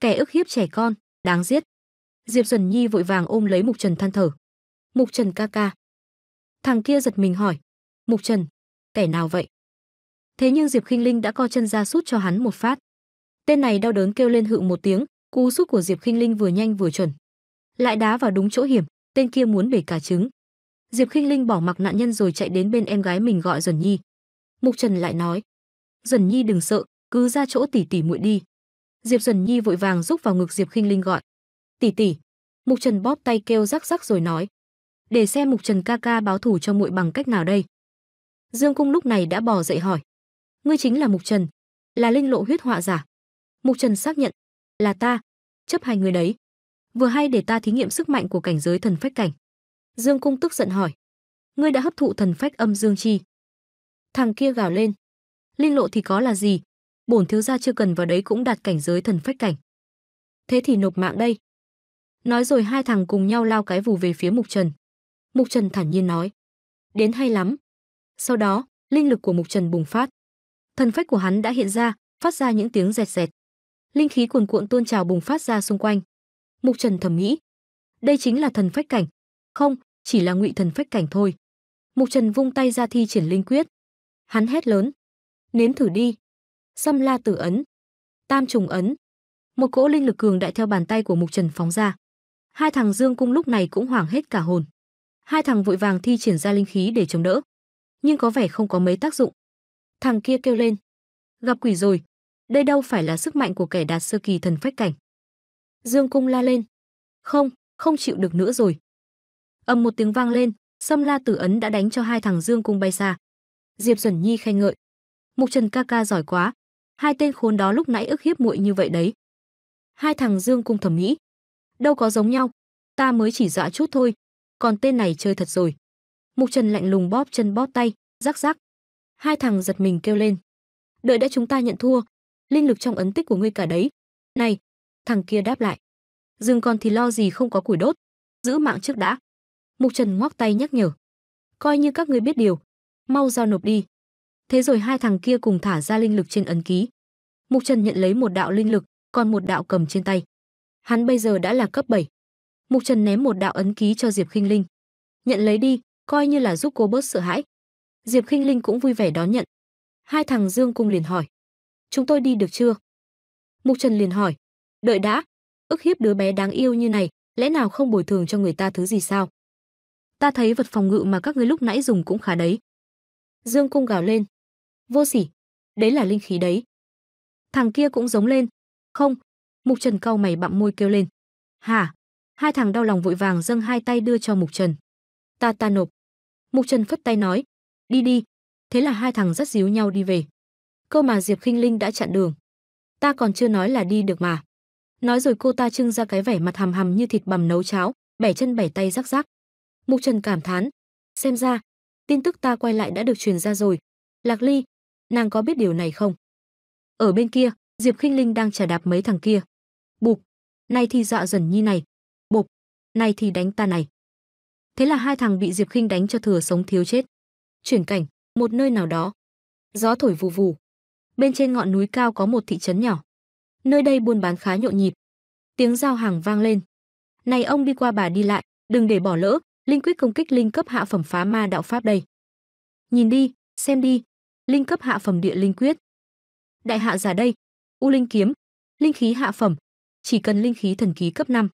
Speaker 1: kẻ ức hiếp trẻ con, đáng giết. Diệp Dần Nhi vội vàng ôm lấy Mục Trần than thở. Mục Trần ca ca. Thằng kia giật mình hỏi, Mục Trần, kẻ nào vậy? Thế nhưng Diệp Khinh Linh đã co chân ra sút cho hắn một phát. Tên này đau đớn kêu lên hự một tiếng, cú sút của Diệp Khinh Linh vừa nhanh vừa chuẩn. Lại đá vào đúng chỗ hiểm, tên kia muốn bể cả trứng. Diệp Khinh Linh bỏ mặc nạn nhân rồi chạy đến bên em gái mình gọi Duẩn Nhi. Mục Trần lại nói, Duẩn Nhi đừng sợ, cứ ra chỗ tỷ tỷ muội đi. Diệp Duẩn Nhi vội vàng rúc vào ngực Diệp Khinh Linh gọi, tỷ tỷ. Mục Trần bóp tay kêu rắc rắc rồi nói, để xem Mục Trần ca ca báo thù cho muội bằng cách nào đây. Dương Cung lúc này đã bò dậy hỏi, ngươi chính là Mục Trần, là linh lộ huyết họa giả. Mục Trần xác nhận, là ta, chấp hành người đấy. Vừa hay để ta thí nghiệm sức mạnh của cảnh giới thần phách cảnh. Dương Cung tức giận hỏi, ngươi đã hấp thụ thần phách âm dương chi? Thằng kia gào lên, linh lộ thì có là gì, bổn thiếu gia chưa cần vào đấy cũng đạt cảnh giới thần phách cảnh. Thế thì nộp mạng đây. Nói rồi hai thằng cùng nhau lao cái vù về phía Mục Trần. Mục Trần thản nhiên nói, đến hay lắm. Sau đó, linh lực của Mục Trần bùng phát. Thần phách của hắn đã hiện ra, phát ra những tiếng rẹt rẹt. Linh khí cuồn cuộn tuôn trào bùng phát ra xung quanh. Mục Trần thầm nghĩ, đây chính là thần phách cảnh. Không, chỉ là ngụy thần phách cảnh thôi. Mục Trần vung tay ra thi triển linh quyết. Hắn hét lớn, nếm thử đi. Xâm La Tử ấn, Tam trùng ấn. Một cỗ linh lực cường đại theo bàn tay của Mục Trần phóng ra. Hai thằng Dương Cung lúc này cũng hoảng hết cả hồn. Hai thằng vội vàng thi triển ra linh khí để chống đỡ, nhưng có vẻ không có mấy tác dụng. Thằng kia kêu lên, gặp quỷ rồi, đây đâu phải là sức mạnh của kẻ đạt sơ kỳ thần phách cảnh. Dương Cung la lên, không, không chịu được nữa rồi. Ầm một tiếng vang lên, Sâm La Tử ấn đã đánh cho hai thằng Dương Cung bay xa. Diệp Duẩn Nhi khen ngợi, Mục Trần ca ca giỏi quá, hai tên khốn đó lúc nãy ức hiếp muội như vậy đấy. Hai thằng Dương Cung thẩm nghĩ, đâu có giống nhau, ta mới chỉ dọa chút thôi, còn tên này chơi thật rồi. Mục Trần lạnh lùng bóp chân bóp tay, rắc rắc. Hai thằng giật mình kêu lên. Đợi đã chúng ta nhận thua, linh lực trong ấn tích của ngươi cả đấy. Này, thằng kia đáp lại. Dừng còn thì lo gì không có củi đốt, giữ mạng trước đã. Mục Trần ngoắc tay nhắc nhở. Coi như các ngươi biết điều, mau giao nộp đi. Thế rồi hai thằng kia cùng thả ra linh lực trên ấn ký. Mục Trần nhận lấy một đạo linh lực, còn một đạo cầm trên tay. Hắn bây giờ đã là cấp 7. Mục Trần ném một đạo ấn ký cho Diệp Khinh Linh. Nhận lấy đi, coi như là giúp cô bớt sợ hãi. Diệp Khinh Linh cũng vui vẻ đón nhận. Hai thằng Dương Cung liền hỏi, chúng tôi đi được chưa? Mục Trần liền hỏi, đợi đã, ức hiếp đứa bé đáng yêu như này, lẽ nào không bồi thường cho người ta thứ gì sao? Ta thấy vật phòng ngự mà các ngươi lúc nãy dùng cũng khá đấy. Dương Cung gào lên, vô sỉ, đấy là linh khí đấy. Thằng kia cũng giống lên, không. Mục Trần cau mày bặm môi kêu lên, hả? Hai thằng đau lòng vội vàng dâng hai tay đưa cho Mục Trần. Ta ta nộp. Mục Trần phất tay nói, đi đi. Thế là hai thằng rất díu nhau đi về. Cơ mà Diệp Khinh Linh đã chặn đường. Ta còn chưa nói là đi được mà. Nói rồi cô ta trưng ra cái vẻ mặt hầm hầm như thịt bằm nấu cháo, bẻ chân bẻ tay rắc rắc. Mục Trần cảm thán, xem ra, tin tức ta quay lại đã được truyền ra rồi. Lạc Ly, nàng có biết điều này không? Ở bên kia, Diệp Khinh Linh đang trả đạp mấy thằng kia. Bụp, nay thì dọa dần nhi này này thì đánh ta này. Thế là hai thằng bị Diệp Khinh đánh cho thừa sống thiếu chết. Chuyển cảnh, một nơi nào đó. Gió thổi vù vù. Bên trên ngọn núi cao có một thị trấn nhỏ. Nơi đây buôn bán khá nhộn nhịp. Tiếng giao hàng vang lên. Này ông đi qua bà đi lại, đừng để bỏ lỡ, linh quyết công kích linh cấp hạ phẩm phá ma đạo pháp đây. Nhìn đi, xem đi, linh cấp hạ phẩm địa linh quyết. Đại hạ giả đây, U linh kiếm, Linh khí hạ phẩm, chỉ cần linh khí thần khí cấp 5.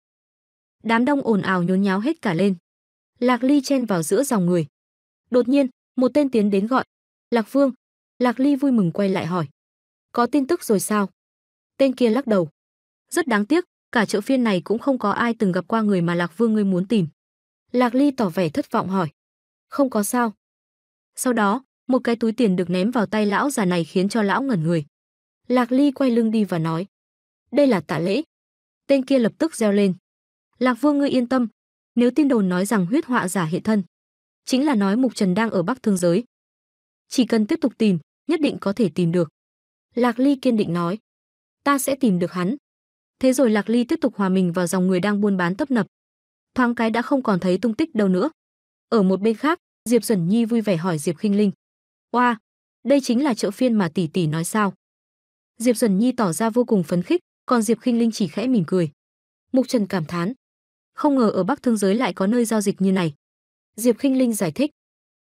Speaker 1: Đám đông ồn ào nhốn nháo hết cả lên. Lạc Ly chen vào giữa dòng người. Đột nhiên, một tên tiến đến gọi, "Lạc Vương." Lạc Ly vui mừng quay lại hỏi, "Có tin tức rồi sao?" Tên kia lắc đầu. Rất đáng tiếc, cả chợ phiên này cũng không có ai từng gặp qua người mà Lạc Vương ngươi muốn tìm. Lạc Ly tỏ vẻ thất vọng hỏi, "Không có sao?" Sau đó, một cái túi tiền được ném vào tay lão già này khiến cho lão ngẩn người. Lạc Ly quay lưng đi và nói, "Đây là tạ lễ." Tên kia lập tức reo lên, "Lạc Vương ngươi yên tâm, nếu tin đồn nói rằng huyết họa giả hiện thân, chính là nói Mục Trần đang ở Bắc Thương giới. Chỉ cần tiếp tục tìm, nhất định có thể tìm được." Lạc Ly kiên định nói, "Ta sẽ tìm được hắn." Thế rồi Lạc Ly tiếp tục hòa mình vào dòng người đang buôn bán tấp nập. Thoáng cái đã không còn thấy tung tích đâu nữa. Ở một bên khác, Diệp Duẩn Nhi vui vẻ hỏi Diệp Khinh Linh: "Oa, đây chính là chợ phiên mà tỷ tỷ nói sao?" Diệp Duẩn Nhi tỏ ra vô cùng phấn khích, còn Diệp Khinh Linh chỉ khẽ mỉm cười. Mục Trần cảm thán, không ngờ ở Bắc Thương giới lại có nơi giao dịch như này. Diệp Khinh Linh giải thích,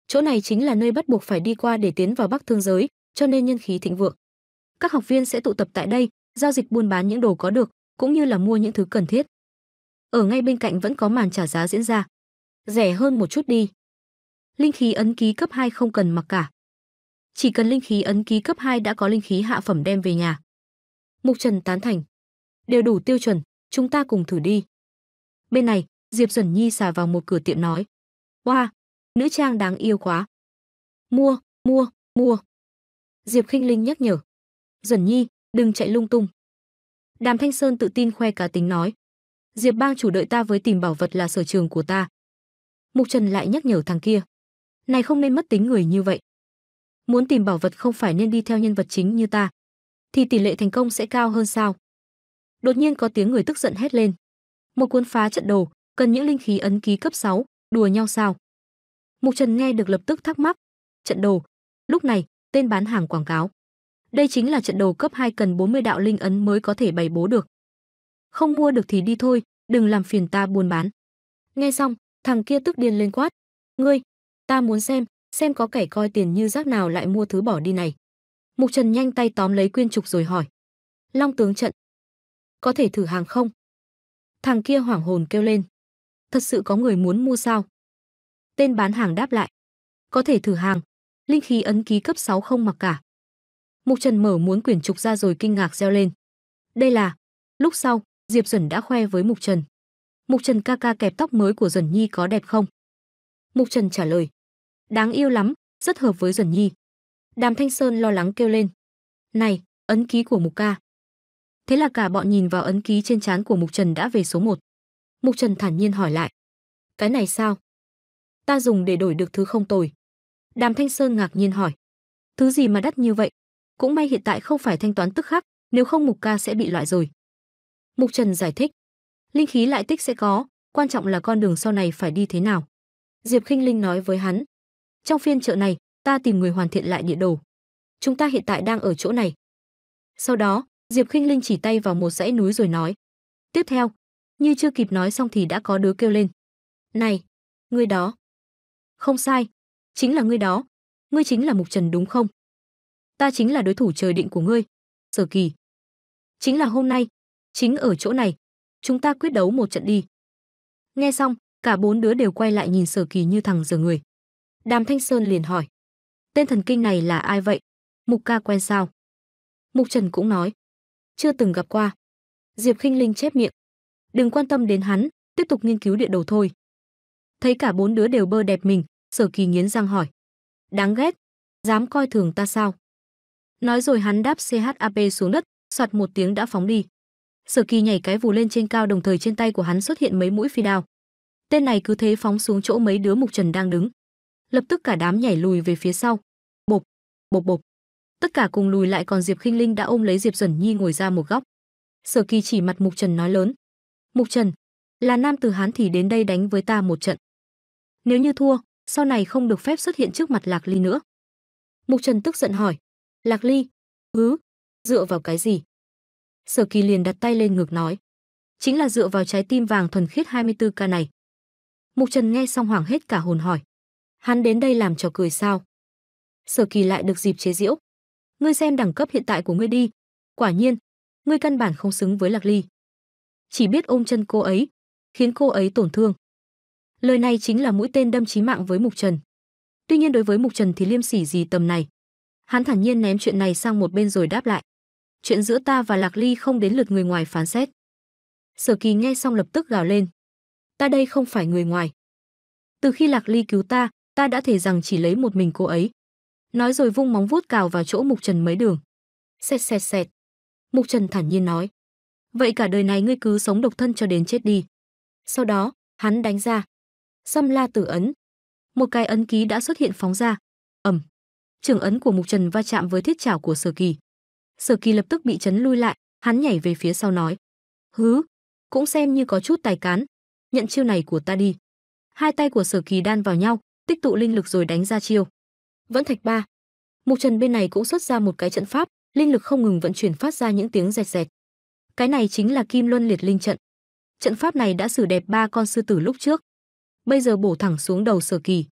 Speaker 1: chỗ này chính là nơi bắt buộc phải đi qua để tiến vào Bắc Thương giới, cho nên nhân khí thịnh vượng. Các học viên sẽ tụ tập tại đây, giao dịch buôn bán những đồ có được, cũng như là mua những thứ cần thiết. Ở ngay bên cạnh vẫn có màn trả giá diễn ra. Rẻ hơn một chút đi. Linh khí ấn ký cấp 2 không cần mặc cả. Chỉ cần linh khí ấn ký cấp 2 đã có linh khí hạ phẩm đem về nhà. Mục Trần tán thành. Đều đủ tiêu chuẩn, chúng ta cùng thử đi. Bên này, Diệp Duẩn Nhi xà vào một cửa tiệm nói. Wow, nữ trang đáng yêu quá. Mua, mua, mua. Diệp Khinh Linh nhắc nhở. Duẩn Nhi, đừng chạy lung tung. Đàm Thanh Sơn tự tin khoe cá tính nói. Diệp bang chủ đợi ta với tìm bảo vật là sở trường của ta. Mục Trần lại nhắc nhở thằng kia. Này không nên mất tính người như vậy. Muốn tìm bảo vật không phải nên đi theo nhân vật chính như ta. Thì tỷ lệ thành công sẽ cao hơn sao? Đột nhiên có tiếng người tức giận hét lên. Một cuốn phá trận đồ, cần những linh khí ấn ký cấp 6, đùa nhau sao? Mục Trần nghe được lập tức thắc mắc. Trận đồ. Lúc này, tên bán hàng quảng cáo. Đây chính là trận đồ cấp 2 cần 40 đạo linh ấn mới có thể bày bố được. Không mua được thì đi thôi, đừng làm phiền ta buôn bán. Nghe xong, thằng kia tức điên lên quát. Ngươi, ta muốn xem, xem có kẻ coi tiền như rác nào lại mua thứ bỏ đi này. Mục Trần nhanh tay tóm lấy quyên trục rồi hỏi. Long tướng trận. Có thể thử hàng không? Thằng kia hoảng hồn kêu lên. Thật sự có người muốn mua sao? Tên bán hàng đáp lại. Có thể thử hàng. Linh khí ấn ký cấp 6 không mặc cả. Mục Trần mở muốn quyển trục ra rồi kinh ngạc reo lên. Đây là... Lúc sau, Diệp Duẩn đã khoe với Mục Trần. Mục Trần ca ca kẹp tóc mới của Duẩn Nhi có đẹp không? Mục Trần trả lời. Đáng yêu lắm, rất hợp với Duẩn Nhi. Đàm Thanh Sơn lo lắng kêu lên. Này, ấn ký của Mục ca. Thế là cả bọn nhìn vào ấn ký trên trán của Mục Trần đã về số 1. Mục Trần thản nhiên hỏi lại. Cái này sao? Ta dùng để đổi được thứ không tồi. Đàm Thanh Sơn ngạc nhiên hỏi. Thứ gì mà đắt như vậy? Cũng may hiện tại không phải thanh toán tức khắc, nếu không Mục ca sẽ bị loại rồi. Mục Trần giải thích. Linh khí lại tích sẽ có, quan trọng là con đường sau này phải đi thế nào. Diệp kinh Linh nói với hắn. Trong phiên chợ này, ta tìm người hoàn thiện lại địa đồ. Chúng ta hiện tại đang ở chỗ này. Sau đó, Diệp Khinh Linh chỉ tay vào một dãy núi rồi nói. Tiếp theo, như chưa kịp nói xong thì đã có đứa kêu lên. Này, ngươi đó. Không sai, chính là ngươi đó. Ngươi chính là Mục Trần đúng không? Ta chính là đối thủ trời định của ngươi. Sở Kỳ. Chính là hôm nay, chính ở chỗ này, chúng ta quyết đấu một trận đi. Nghe xong, cả bốn đứa đều quay lại nhìn Sở Kỳ như thằng dở người. Đàm Thanh Sơn liền hỏi. Tên thần kinh này là ai vậy? Mục ca quen sao? Mục Trần cũng nói. Chưa từng gặp qua. Diệp khinh Linh chép miệng. Đừng quan tâm đến hắn, tiếp tục nghiên cứu địa đồ thôi. Thấy cả bốn đứa đều bơ đẹp mình, Sở Kỳ nghiến răng hỏi. Đáng ghét, dám coi thường ta sao? Nói rồi hắn đáp CHAP xuống đất, soạt một tiếng đã phóng đi. Sở Kỳ nhảy cái vù lên trên cao đồng thời trên tay của hắn xuất hiện mấy mũi phi đao. Tên này cứ thế phóng xuống chỗ mấy đứa Mục Trần đang đứng lập tức cả đám nhảy lùi về phía sau. Bộp, bộp bộp. Tất cả cùng lùi lại còn Diệp Khinh Linh đã ôm lấy Diệp Duẩn Nhi ngồi ra một góc. Sở Kỳ chỉ mặt Mục Trần nói lớn: "Mục Trần, là nam Từ Hán thì đến đây đánh với ta một trận. Nếu như thua, sau này không được phép xuất hiện trước mặt Lạc Ly nữa." Mục Trần tức giận hỏi: "Lạc Ly? Hứ, dựa vào cái gì?" Sở Kỳ liền đặt tay lên ngực nói: "Chính là dựa vào trái tim vàng thuần khiết 24 ca này." Mục Trần nghe xong hoảng hết cả hồn hỏi: Hắn đến đây làm trò cười sao? Sở Kỳ lại được dịp chế giễu. Ngươi xem đẳng cấp hiện tại của ngươi đi, quả nhiên, ngươi căn bản không xứng với Lạc Ly. Chỉ biết ôm chân cô ấy, khiến cô ấy tổn thương. Lời này chính là mũi tên đâm chí mạng với Mục Trần. Tuy nhiên đối với Mục Trần thì liêm sỉ gì tầm này. Hắn thản nhiên ném chuyện này sang một bên rồi đáp lại. Chuyện giữa ta và Lạc Ly không đến lượt người ngoài phán xét. Sở Kỳ nghe xong lập tức gào lên. Ta đây không phải người ngoài. Từ khi Lạc Ly cứu ta, ta đã thể rằng chỉ lấy một mình cô ấy. Nói rồi vung móng vuốt cào vào chỗ Mục Trần mấy đường. Xẹt xẹt xẹt. Mục Trần thản nhiên nói. Vậy cả đời này ngươi cứ sống độc thân cho đến chết đi. Sau đó, hắn đánh ra. Xâm la tử ấn. Một cái ấn ký đã xuất hiện phóng ra. ầm, Trường ấn của Mục Trần va chạm với thiết chảo của Sở Kỳ. Sở Kỳ lập tức bị chấn lui lại, hắn nhảy về phía sau nói: "Hứ, cũng xem như có chút tài cán, nhận chiêu này của ta đi." Hai tay của Sở Kỳ đan vào nhau, tích tụ linh lực rồi đánh ra chiêu. Vẫn thạch ba. Mục Trần bên này cũng xuất ra một cái trận pháp, linh lực không ngừng vận chuyển phát ra những tiếng rẹt rẹt. Cái này chính là Kim Luân Liệt Linh trận. Trận pháp này đã xử đẹp ba con sư tử lúc trước, bây giờ bổ thẳng xuống đầu Sở Kỳ.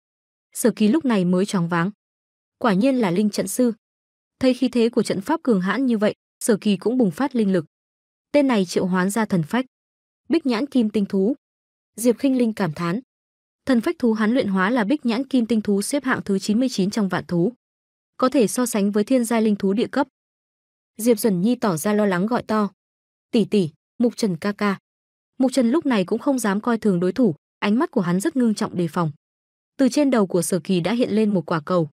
Speaker 1: Sở Kỳ lúc này mới choáng váng. Quả nhiên là linh trận sư. Thấy khí thế của trận pháp cường hãn như vậy, Sở Kỳ cũng bùng phát linh lực. Tên này triệu hoán ra thần phách, Bích Nhãn Kim Tinh thú. Diệp Khinh Linh cảm thán, thần phách thú hắn luyện hóa là Bích Nhãn Kim Tinh thú xếp hạng thứ 99 trong vạn thú, có thể so sánh với thiên giai linh thú địa cấp. Diệp Duẩn Nhi tỏ ra lo lắng gọi to, "Tỷ tỷ, Mục Trần ca ca." Mục Trần lúc này cũng không dám coi thường đối thủ, ánh mắt của hắn rất ngưng trọng đề phòng. Từ trên đầu của Sở Kỳ đã hiện lên một quả cầu.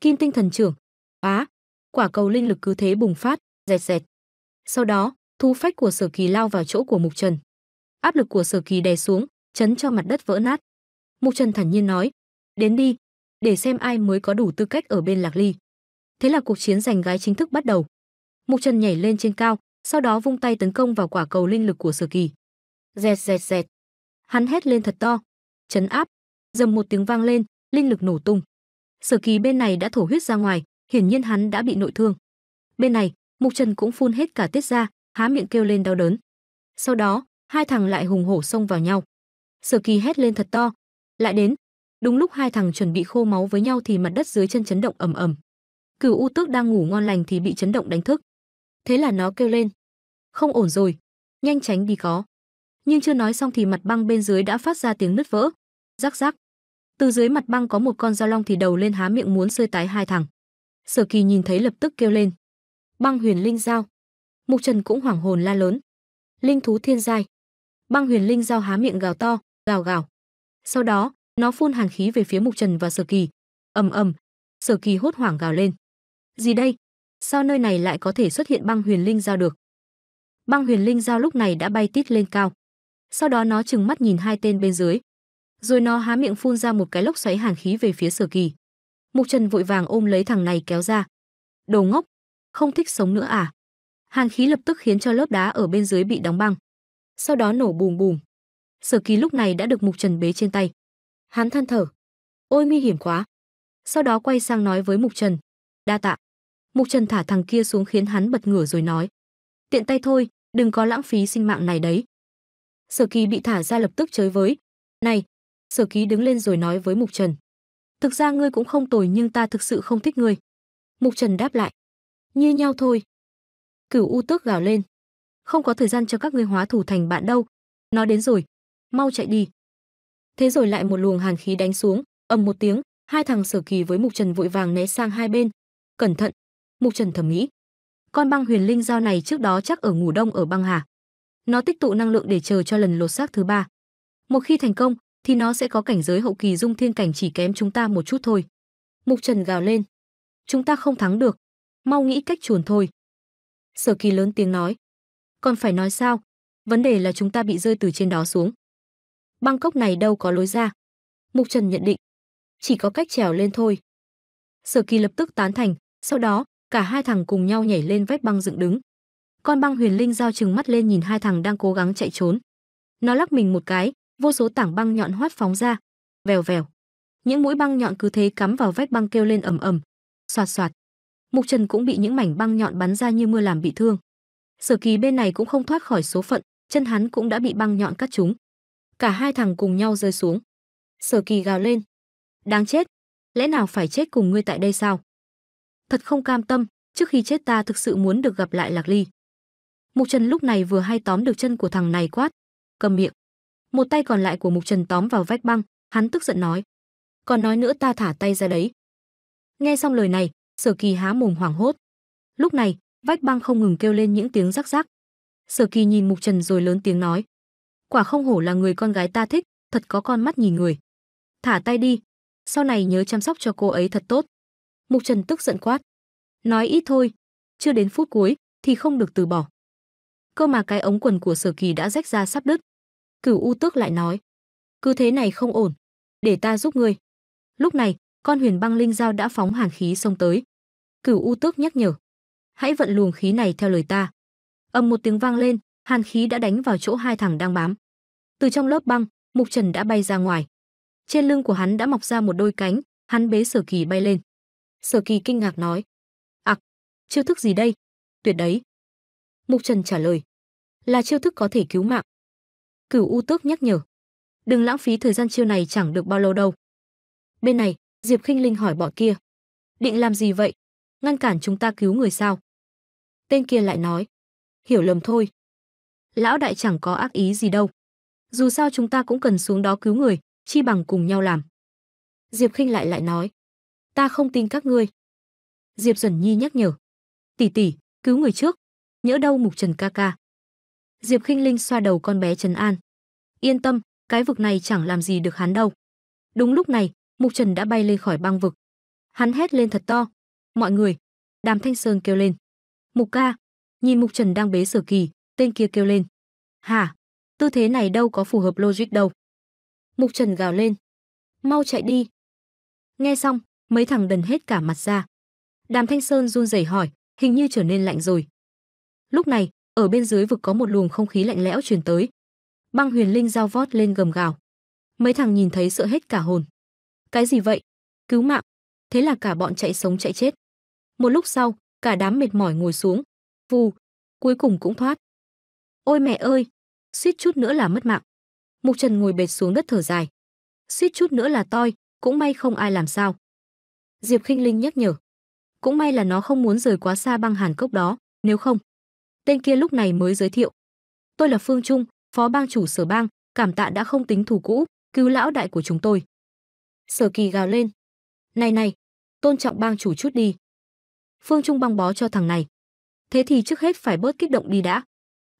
Speaker 1: Kim tinh thần trưởng. Á, quả cầu linh lực cứ thế bùng phát, rẹt rẹt. Sau đó, thu phách của Sở Kỳ lao vào chỗ của Mục Trần. Áp lực của Sở Kỳ đè xuống, chấn cho mặt đất vỡ nát. Mục Trần thản nhiên nói, "Đến đi, để xem ai mới có đủ tư cách ở bên Lạc Ly." Thế là cuộc chiến giành gái chính thức bắt đầu. Mục Trần nhảy lên trên cao, sau đó vung tay tấn công vào quả cầu linh lực của Sở Kỳ. Rẹt rẹt rẹt. Hắn hét lên thật to, chấn áp, dầm một tiếng vang lên, linh lực nổ tung. Sở Kỳ bên này đã thổ huyết ra ngoài, hiển nhiên hắn đã bị nội thương. Bên này, Mục Trần cũng phun hết cả tiết ra, há miệng kêu lên đau đớn. Sau đó, hai thằng lại hùng hổ xông vào nhau. Sở Kỳ hét lên thật to, lại đến. Đúng lúc hai thằng chuẩn bị khô máu với nhau thì mặt đất dưới chân chấn động ầm ầm. Cửu U Tước đang ngủ ngon lành thì bị chấn động đánh thức. Thế là nó kêu lên, không ổn rồi, nhanh tránh đi có nhưng chưa nói xong thì mặt băng bên dưới đã phát ra tiếng nứt vỡ. Rắc rắc. Từ dưới mặt băng có một con dao long thì đầu lên há miệng muốn sơi tái hai thằng. Sở Kỳ nhìn thấy lập tức kêu lên. Băng huyền linh dao. Mục Trần cũng hoảng hồn la lớn. Linh thú thiên giai. Băng huyền linh dao há miệng gào to, gào gào. Sau đó, nó phun hàn khí về phía Mục Trần và Sở Kỳ. ầm ầm. Sở Kỳ hốt hoảng gào lên. Gì đây? Sao nơi này lại có thể xuất hiện băng huyền linh giao được? Băng huyền linh giao lúc này đã bay tít lên cao sau đó nó chừng mắt nhìn hai tên bên dưới rồi nó há miệng phun ra một cái lốc xoáy hàn khí về phía sở kỳ mục trần vội vàng ôm lấy thằng này kéo ra đồ ngốc không thích sống nữa à hàn khí lập tức khiến cho lớp đá ở bên dưới bị đóng băng sau đó nổ bùm bùm sở kỳ lúc này đã được mục trần bế trên tay. Hắn than thở. Ôi, nguy hiểm quá. Sau đó quay sang nói với mục trần. Đa tạ. Mục trần thả thằng kia xuống khiến hắn bật ngửa rồi nói. Tiện tay thôi, đừng có lãng phí sinh mạng này đấy. Sở kỳ bị thả ra lập tức chới với. Này, sở Kỳ đứng lên rồi nói với mục trần. Thực ra ngươi cũng không tồi nhưng ta thực sự không thích ngươi. Mục trần đáp lại. Như nhau thôi. Cửu u tức gào lên. Không có thời gian cho các ngươi hóa thủ thành bạn đâu. Nó đến rồi mau chạy đi thế rồi lại một luồng hàn khí đánh xuống ầm một tiếng hai thằng sở kỳ với mục trần vội vàng né sang hai bên cẩn thận mục trần thầm nghĩ con băng huyền linh giao này trước đó chắc ở ngủ đông ở băng hà nó tích tụ năng lượng để chờ cho lần lột xác thứ ba. Một khi thành công, thì nó sẽ có cảnh giới hậu kỳ dung thiên cảnh chỉ kém chúng ta một chút thôi. Mục Trần gào lên. Chúng ta không thắng được. Mau nghĩ cách chuồn thôi. Sở kỳ lớn tiếng nói. Còn phải nói sao? Vấn đề là chúng ta bị rơi từ trên đó xuống. Băng cốc này đâu có lối ra. Mục Trần nhận định. Chỉ có cách trèo lên thôi. Sở kỳ lập tức tán thành. Sau đó, cả hai thằng cùng nhau nhảy lên vách băng dựng đứng. Con băng huyền linh giao chừng mắt lên nhìn hai thằng đang cố gắng chạy trốn. Nó lắc mình một cái, vô số tảng băng nhọn hoắt phóng ra. Vèo vèo. Những mũi băng nhọn cứ thế cắm vào vách băng kêu lên ầm ầm. xoạt xoạt. Mục Trần cũng bị những mảnh băng nhọn bắn ra như mưa làm bị thương. Sở Kỳ bên này cũng không thoát khỏi số phận, chân hắn cũng đã bị băng nhọn cắt trúng. Cả hai thằng cùng nhau rơi xuống. Sở Kỳ gào lên. Đáng chết, lẽ nào phải chết cùng ngươi tại đây sao? Thật không cam tâm, trước khi chết ta thực sự muốn được gặp lại Lạc Ly. Mục Trần lúc này vừa hay tóm được chân của thằng này quát, cầm miệng. Một tay còn lại của Mục Trần tóm vào vách băng, hắn tức giận nói, còn nói nữa ta thả tay ra đấy. Nghe xong lời này, Sở Kỳ há mồm hoảng hốt. Lúc này, vách băng không ngừng kêu lên những tiếng rắc rắc. Sở Kỳ nhìn Mục Trần rồi lớn tiếng nói, quả không hổ là người con gái ta thích, thật có con mắt nhìn người. Thả tay đi, sau này nhớ chăm sóc cho cô ấy thật tốt. Mục Trần tức giận quát, nói ít thôi, chưa đến phút cuối thì không được từ bỏ. Cơ mà cái ống quần của Sở Kỳ đã rách ra sắp đứt. Cửu U Tước lại nói, cứ thế này không ổn, để ta giúp ngươi. Lúc này, con huyền băng linh dao đã phóng hàn khí xông tới. Cửu U Tước nhắc nhở, hãy vận luồng khí này theo lời ta. Ầm một tiếng vang lên, hàn khí đã đánh vào chỗ hai thằng đang bám. Từ trong lớp băng, Mục Trần đã bay ra ngoài. Trên lưng của hắn đã mọc ra một đôi cánh, hắn bế Sở Kỳ bay lên. Sở Kỳ kinh ngạc nói: "Ặc, chiêu thức gì đây? Tuyệt đấy." Mục Trần trả lời: "Là chiêu thức có thể cứu mạng." Cửu U Tước nhắc nhở: "Đừng lãng phí thời gian chiêu này chẳng được bao lâu đâu." Bên này, Diệp Khinh Linh hỏi bọn kia: "Định làm gì vậy? Ngăn cản chúng ta cứu người sao?" Tên kia lại nói: "Hiểu lầm thôi. Lão đại chẳng có ác ý gì đâu. Dù sao chúng ta cũng cần xuống đó cứu người, chi bằng cùng nhau làm." Diệp Khinh lại lại nói: "Ta không tin các ngươi." Diệp Duẩn Nhi nhắc nhở: "Tỷ tỷ, cứu người trước, nhỡ đâu Mục Trần ca ca." Diệp Khinh Linh xoa đầu con bé Trần An. "Yên tâm, cái vực này chẳng làm gì được hắn đâu." Đúng lúc này, Mục Trần đã bay lên khỏi băng vực. Hắn hét lên thật to, "Mọi người!" Đàm Thanh Sơn kêu lên. "Mục ca!" Nhìn Mục Trần đang bế Sở Kỳ, tên kia kêu lên. "Hả? Tư thế này đâu có phù hợp logic đâu." Mục Trần gào lên. "Mau chạy đi!" Nghe xong, mấy thằng đần hết cả mặt ra. Đàm Thanh Sơn run rẩy hỏi, hình như trở nên lạnh rồi. Lúc này, ở bên dưới vực có một luồng không khí lạnh lẽo truyền tới. Băng Huyền Linh giao vót lên gầm gào. Mấy thằng nhìn thấy sợ hết cả hồn. Cái gì vậy? Cứu mạng. Thế là cả bọn chạy sống chạy chết. Một lúc sau, cả đám mệt mỏi ngồi xuống. Vù, cuối cùng cũng thoát. Ôi mẹ ơi, suýt chút nữa là mất mạng. Mục Trần ngồi bệt xuống đất thở dài. Suýt chút nữa là toi, cũng may không ai làm sao. Diệp Khinh Linh nhắc nhở. Cũng may là nó không muốn rời quá xa băng hàn cốc đó, nếu không. Tên kia lúc này mới giới thiệu. Tôi là Phương Trung, phó bang chủ sở bang, cảm tạ đã không tính thù cũ, cứu lão đại của chúng tôi. Sở Kỳ gào lên. Này này, tôn trọng bang chủ chút đi. Phương Trung băng bó cho thằng này. Thế thì trước hết phải bớt kích động đi đã.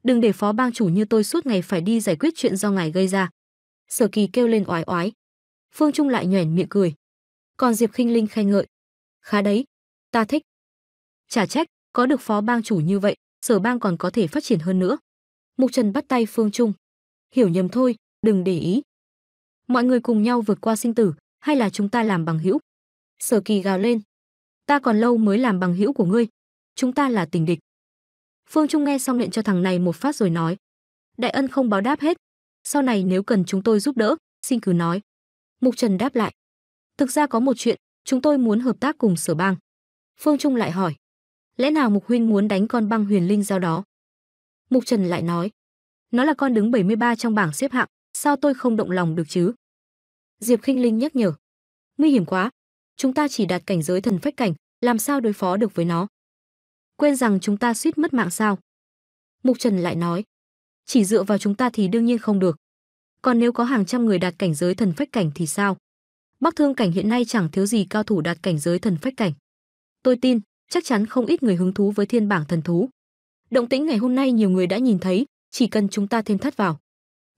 Speaker 1: Đừng để phó bang chủ như tôi suốt ngày phải đi giải quyết chuyện do ngài gây ra. Sở Kỳ kêu lên oái oái. Phương Trung lại nhoẻn miệng cười. Còn Diệp Khinh Linh khen ngợi. Khá đấy, ta thích. Chả trách, có được phó bang chủ như vậy, sở bang còn có thể phát triển hơn nữa. Mục Trần bắt tay Phương Trung. Hiểu nhầm thôi, đừng để ý. Mọi người cùng nhau vượt qua sinh tử, hay là chúng ta làm bằng hữu? Sở Kỳ gào lên. Ta còn lâu mới làm bằng hữu của ngươi. Chúng ta là tình địch. Phương Trung nghe xong nện cho thằng này một phát rồi nói. Đại ân không báo đáp hết. Sau này nếu cần chúng tôi giúp đỡ, xin cứ nói. Mục Trần đáp lại. Thực ra có một chuyện, chúng tôi muốn hợp tác cùng sở bang. Phương Trung lại hỏi. Lẽ nào Mục Huynh muốn đánh con băng huyền linh giao đó? Mục Trần lại nói. Nó là con đứng 73 trong bảng xếp hạng, sao tôi không động lòng được chứ? Diệp Khinh Linh nhắc nhở. Nguy hiểm quá, chúng ta chỉ đạt cảnh giới thần phách cảnh, làm sao đối phó được với nó? Quên rằng chúng ta suýt mất mạng sao? Mục Trần lại nói. Chỉ dựa vào chúng ta thì đương nhiên không được. Còn nếu có hàng trăm người đạt cảnh giới thần phách cảnh thì sao? Bắc Thương cảnh hiện nay chẳng thiếu gì cao thủ đạt cảnh giới thần phách cảnh. Tôi tin, chắc chắn không ít người hứng thú với thiên bảng thần thú. Động tĩnh ngày hôm nay nhiều người đã nhìn thấy, chỉ cần chúng ta thêm thắt vào,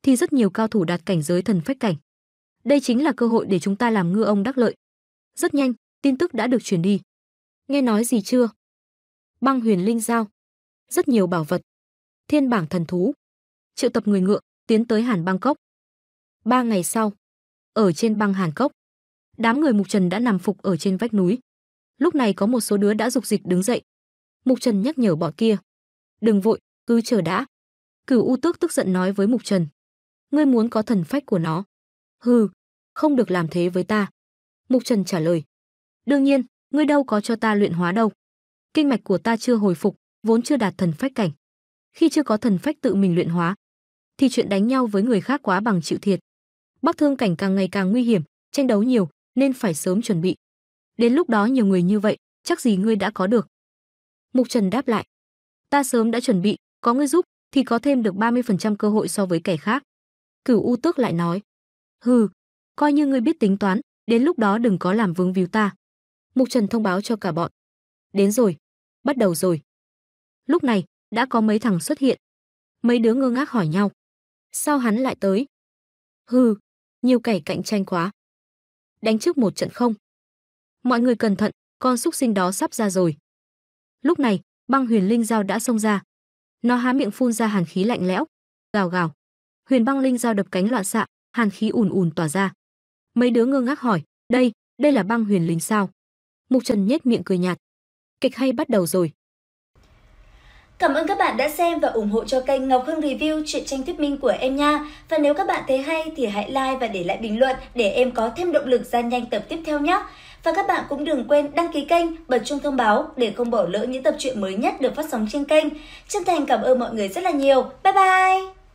Speaker 1: thì rất nhiều cao thủ đạt cảnh giới thần phách cảnh. Đây chính là cơ hội để chúng ta làm ngư ông đắc lợi. Rất nhanh, tin tức đã được truyền đi. Nghe nói gì chưa? Băng huyền linh dao rất nhiều bảo vật, thiên bảng thần thú, triệu tập người ngựa tiến tới Hàn băng Cốc. Ba ngày sau, ở trên băng Hàn Cốc, đám người Mục Trần đã nằm phục ở trên vách núi. Lúc này có một số đứa đã dục dịch đứng dậy. Mục Trần nhắc nhở bọn kia, đừng vội, cứ chờ đã. Cửu U Tước tức giận nói với Mục Trần, ngươi muốn có thần phách của nó. Hừ, không được làm thế với ta. Mục Trần trả lời, đương nhiên, ngươi đâu có cho ta luyện hóa đâu. Kinh mạch của ta chưa hồi phục, vốn chưa đạt thần phách cảnh. Khi chưa có thần phách tự mình luyện hóa, thì chuyện đánh nhau với người khác quá bằng chịu thiệt. Bắc thương cảnh càng ngày càng nguy hiểm, tranh đấu nhiều, nên phải sớm chuẩn bị. Đến lúc đó nhiều người như vậy, chắc gì ngươi đã có được. Mục Trần đáp lại, ta sớm đã chuẩn bị, có ngươi giúp thì có thêm được 30% cơ hội so với kẻ khác. Cửu U Tước lại nói, hừ, coi như ngươi biết tính toán, đến lúc đó đừng có làm vướng víu ta. Mục Trần thông báo cho cả bọn. Đến rồi, bắt đầu rồi. Lúc này, đã có mấy thằng xuất hiện. Mấy đứa ngơ ngác hỏi nhau. Sao hắn lại tới? Hừ, nhiều kẻ cạnh tranh quá. Đánh trước một trận không? Mọi người cẩn thận, con xúc sinh đó sắp ra rồi. Lúc này, băng huyền linh dao đã xông ra. Nó há miệng phun ra hàn khí lạnh lẽo, gào gào. Huyền băng linh dao đập cánh loạn xạ, hàn khí ùn ùn tỏa ra. Mấy đứa ngơ ngác hỏi, đây, đây là băng huyền linh sao? Mục Trần nhếch miệng cười nhạt. Kịch hay bắt đầu rồi.
Speaker 2: Cảm ơn các bạn đã xem và ủng hộ cho kênh Ngọc Hưng Review truyện tranh thuyết minh của em nha. Và nếu các bạn thấy hay thì hãy like và để lại bình luận để em có thêm động lực ra nhanh tập tiếp theo nhé. Và các bạn cũng đừng quên đăng ký kênh, bật chuông thông báo để không bỏ lỡ những tập truyện mới nhất được phát sóng trên kênh. Chân thành cảm ơn mọi người rất là nhiều. Bye bye!